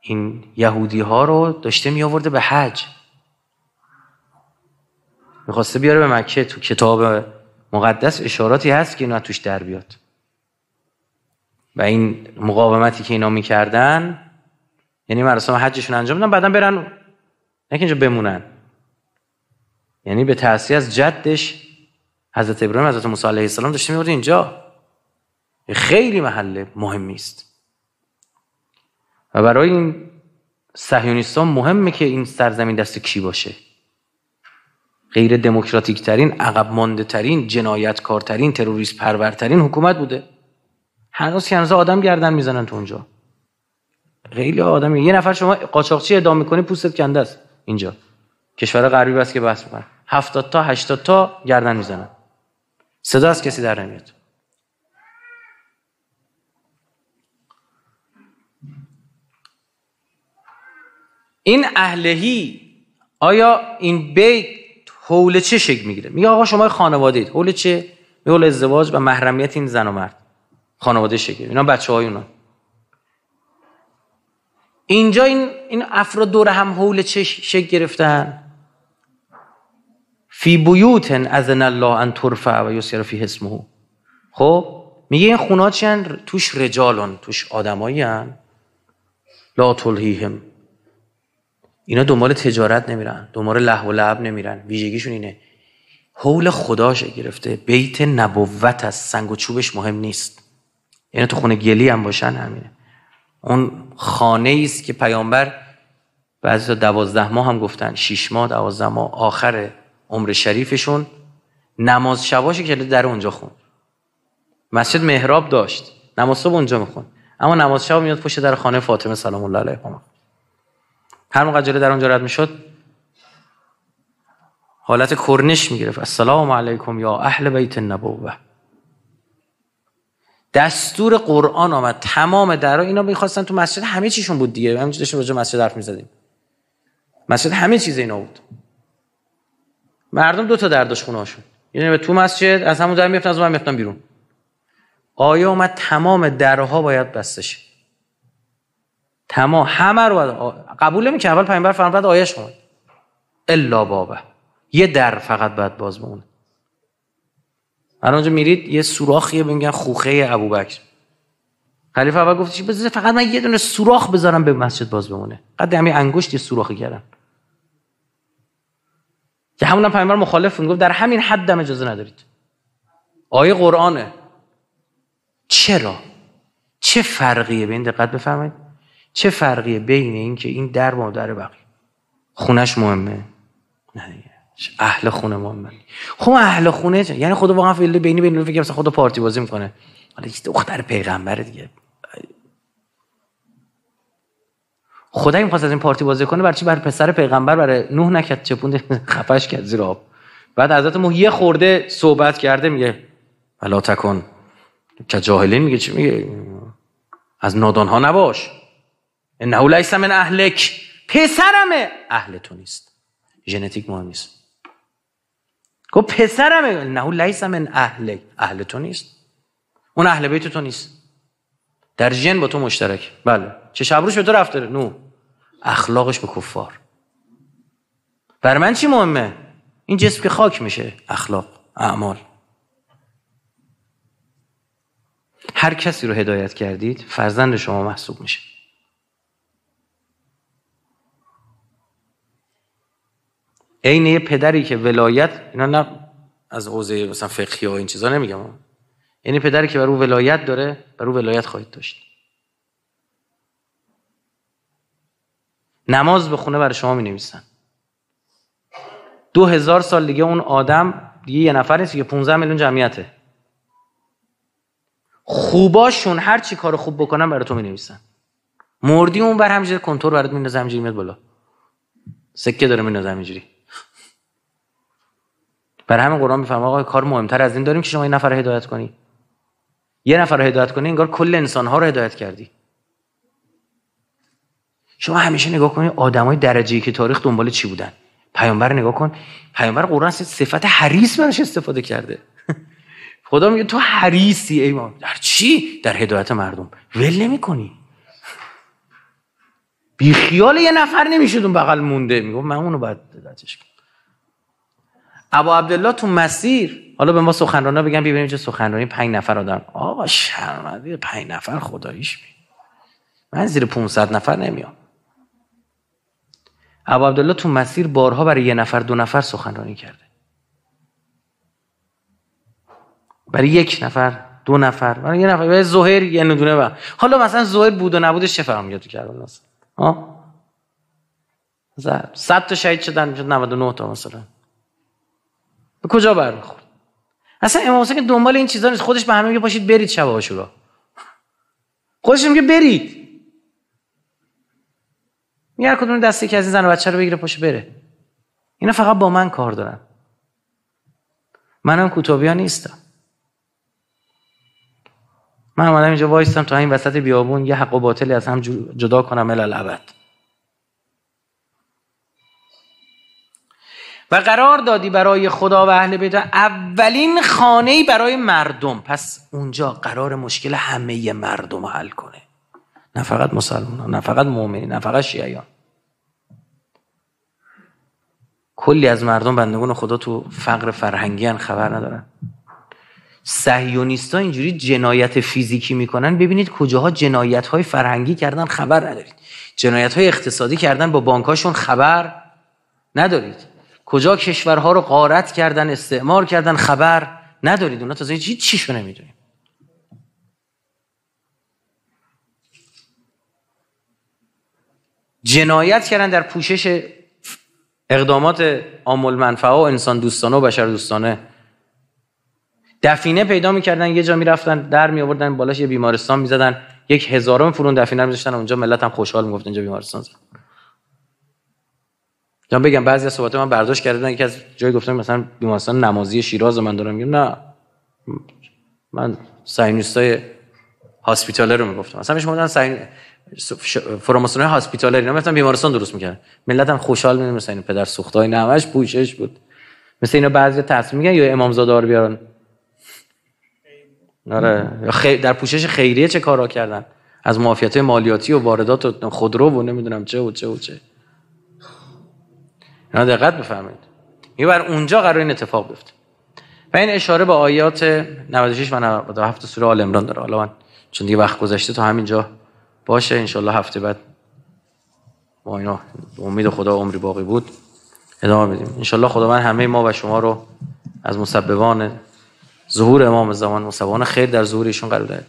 این یهودی ها رو داشته می آورده به حج. می‌خواسته بیاره به مکه. تو کتاب مقدس اشاراتی هست که اینا توش در بیاد. و این مقاومتی که اینا می‌کردن یعنی مراسم حجشون انجام بدن بعدا برن نه اینجا بمونن. یعنی به تأثیر از جدش حضرت ابراهیم حضرت موسی علیه السلام داشته میورد اینجا. خیلی محل مهمی است. و برای این صهیونیستان مهمه که این سرزمین دست کی باشه. غیر دموکراتیک ترین عقب مانده ترین جنایتکارترین تروریست پرورترین حکومت بوده. هنوز که هنوز آدم گردن می‌زنن تو اونجا. خیلی آدم یه نفر شما قاچاقچی ادام می‌کنی پوستت کنده است. اینجا. کشور غربی بس که بس می‌کنن 70 تا 80 تا گردن می‌زنن. صدا از کسی در نمیاد. این اهلهی آیا این بیت حول چه شکل می‌گیره؟ میگه آقا شما خانواده اید حول چه؟ حول ازدواج و محرمیت این زن و مرد. خانواده شکل. اینا بچه های اونا. اینجا این این افراد دور هم حول چه شکل گرفتن؟ فی بیوت اذن الله ان ترفع و یسر فی اسمه. خب میگه این خونه چی توش رجالن توش آدمایی لا تلهیهم. اینا دنبال تجارت نمیرن دنبال لهو و لعب نمیرن. ویژگیشون اینه. حول خداش گرفته. بیت نبوت از سنگ و چوبش مهم نیست. یعنی تو خونه گلی هم باشن همینه. اون خانه است که پیامبر بعضی تا دوازده ماه هم گفتن. شیش ماه دوازده ماه آخر عمر شریفشون. نماز شباش که در اونجا خون. مسجد محراب داشت. نماز صبح اونجا میخون. اما نماز شب میاد پشت در خانه فاطمه سلام الله علیها. هر موقع جلو در اونجا رد می‌شد حالت کرنش می‌گرفت. السلام علیکم یا اهل بیت النبوه دستور قرآن آمد. تمام درا اینا می‌خواستن تو مسجد. همه چیشون بود دیگه. همینجوری داشتیم راجع مسجد حرف می‌زدیم. مسجد همه چیز اینا بود. مردم دو تا در داشت خونه یعنی به تو مسجد از همون در میفتن از اون میفتن بیرون. آیه اومد تمام درها باید بسته شه؟ تمام. همه رو باید قبول نمی اول پیامبر فرمود آیهش اومد. الا بابه. یه در فقط باید باز بمونه. الان اونجا میرید یه سوراخیه میگن خوخه ابوبکر. خلیفه اول گفت بذار فقط من یه دونه سوراخ بذارم به مسجد باز بمونه. قد همین انگشت یه سوراخی کردن که همون هم پیامبر مخالف گفت در همین حد هم اجازه ندارید. آیه قرآنه. چرا؟ چه فرقیه؟ به این دقت بفرمایید. چه فرقیه بین این که این در و در بقیه؟ خونش مهمه؟ نه اهل خونه مهمه خب اهل خونه یعنی خدا واقعا فعلی بینی بین فکر مثلا خدا پارتی بازی می‌کنه. حالا یه دختر پیغمبر دیگه. خدا این از این پارتی بازی کنه برای چی؟ برای پسر پیغمبر برای نوح نکرد چپوند (laughs) خفش کرد زیر آب. بعد حضرت نوح یه خورده صحبت کرده میگه ولا تکن. که جاهلین میگه چی میگه؟ از نادان ها نباش. انه لیس من اهلک. پسرمه. اهل تو نیست. ژنتیک مهم نیست. گفت پسرمه انه لیس من اهلک اهل تو نیست. اون اهل بیت تو نیست. در ژن با تو مشترک. بله. چه شبروش به تو رفته. نو. اخلاقش به کفار. بر من چی مهمه؟ این جسم که خاک میشه. اخلاق اعمال. هر کسی رو هدایت کردید فرزند شما محسوب میشه. عین یه پدری که ولایت اینا نه از حوزه مثلا فقهی و این چیزا نمیگم. یعنی پدری که بر او ولایت داره بر او ولایت خواهید داشت. نماز به خونه برای شما می نویسن دو هزار سال دیگه اون آدم دیگه یه نفر نیست که 15 میلیون جمعیته. خوباشون هر چی کار خوب بکنن برای تو می نویسن مردی اون بر همجوری کنتور برات میندازه همجوری میاد بالا. سکه داره میندازه همینجوری. برای همین قرآن می‌فهمه آقا کار مهمتر از این داریم که شما این نفر رو هدایت کنی. یه نفر رو هدایت کنی انگار کل انسان ها رو هدایت کردی. شما همیشه نگاه کنید آدمای درجه که تاریخ دنبال چی بودن؟ پیامبر نگاه کن. پیامبر قرآن صفت حریص براش استفاده کرده. (laughs) خدا میگه تو حریصی ای ما. در چی؟ در هدایت مردم. ول نمی‌کنی. بی خیال یه نفر نمی‌شد اون بغل مونده. میگم من اونو باید هدایتش کنم ابا عبدالله تو مسیر. حالا به ما سخنرانا بگم ببینیم چه سخنرانی پنج نفر آدم آقا شرمنده پنج نفر خداییش. می من زیر 500 نفر نمیام. ابو عبدالله تو مسیر بارها برای یه نفر دو نفر سخنرانی کرده. برای یک نفر دو نفر برای یه نفر برای زهیر یه ندونه با. حالا مثلا زهیر بود و نبودش چه فرق میاد تو کربلا ها؟ صد تا شهید شدن می‌شد 99 تا مثلا. به کجا برمیخورد؟ اصلا امام حسین دنبال این چیزا نیست. خودش به همه میگه پاشید برید شب آشورا. خودش میگه برید. میگه کدوم دستی که از این زن و بچه رو بگیره پاشه بره. اینا فقط با من کار دارن. منم کوتابیا نیستم. من اومدم اینجا وایستم تا این وسط بیابون یه حق و باطلی از هم جدا کنم الالعبد و قرار دادی برای خدا و اهل بیت اولین خانه برای مردم. پس اونجا قرار مشکل همه مردم حل کنه. نه فقط مسلمان نه فقط مؤمنین نه فقط شیعیان. کلی از مردم بندگان خدا تو فقر فرهنگی خبر ندارن. صهیونیستا اینجوری جنایت فیزیکی می‌کنن. ببینید کجاها جنایت های فرهنگی کردن خبر ندارید. جنایت های اقتصادی کردن با بانکاشون خبر ندارید. کجا کشورها رو غارت کردن استعمار کردن خبر ندارید. اونا تازه هیچ چیشو نمی‌دونید جنایت کردن در پوشش اقدامات عامل منفعه و انسان دوستانه و بشر دوستانه. دفینه پیدا می‌کردن یه جا می‌رفتن در می آوردن بالاش یه بیمارستان می‌زدن. یک هزارم فرون دفینه میذاشتن اونجا ملت هم خوشحال می‌گفت اینجا بیمارستان زد جان بگم بعضی از صحبت من برداشت کردن یکی از جای گفتم مثلا بیمارستان نمازی شیراز من دارم میگم نه. من ساینوستای هاسپیتالر رو می‌گفتم. مثلا بهش می‌گفتن ساین فراماسونای هاسپیتالر اینا مثلا بیمارستان درست می‌کردن. ملت هم خوشحال میشن مثلا این پدر سوختای نه همش پوشش بود. مثل اینا بعضی تصمیم میگن یا امامزاده رو بیارن؟ آره. در پوشش خیریه چه کارا کردن؟ از معافیت مالیاتی و واردات و خودرو و نمی‌دونم چه و چه و چه. اینا دقت بفهمید این بر اونجا قرار این اتفاق بیفته. و این اشاره به آیات 96 و 97 سوره آل عمران داره. حالا من چون دیگه وقت گذشته تا همینجا باشه انشالله هفته بعد ما اینا امید خدا عمری باقی بود ادامه بدیم. انشالله خدا من همه ما و شما رو از مسببان ظهور امام زمان مسببان خیر در ظهور ایشون قرار دهد.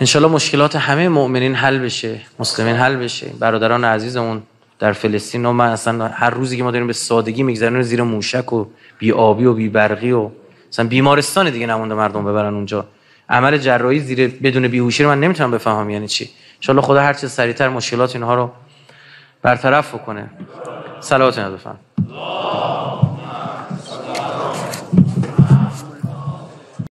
انشالله مشکلات همه مؤمنین حل بشه مسلمین حل بشه برادران عزیزمون در فلسطین و من اصلا هر روزی که ما داریم به سادگی میگذرونیم زیر موشک و بی آبی و بی برقی و مثلا بیمارستان دیگه نمونده مردم ببرن اونجا. عمل جراحی زیر بدون بیهوشی رو من نمی‌تونم بفهمم یعنی چی. ان خدا هر چه سریعتر مشکلات اینها رو برطرف بکنه. صلوات بفهم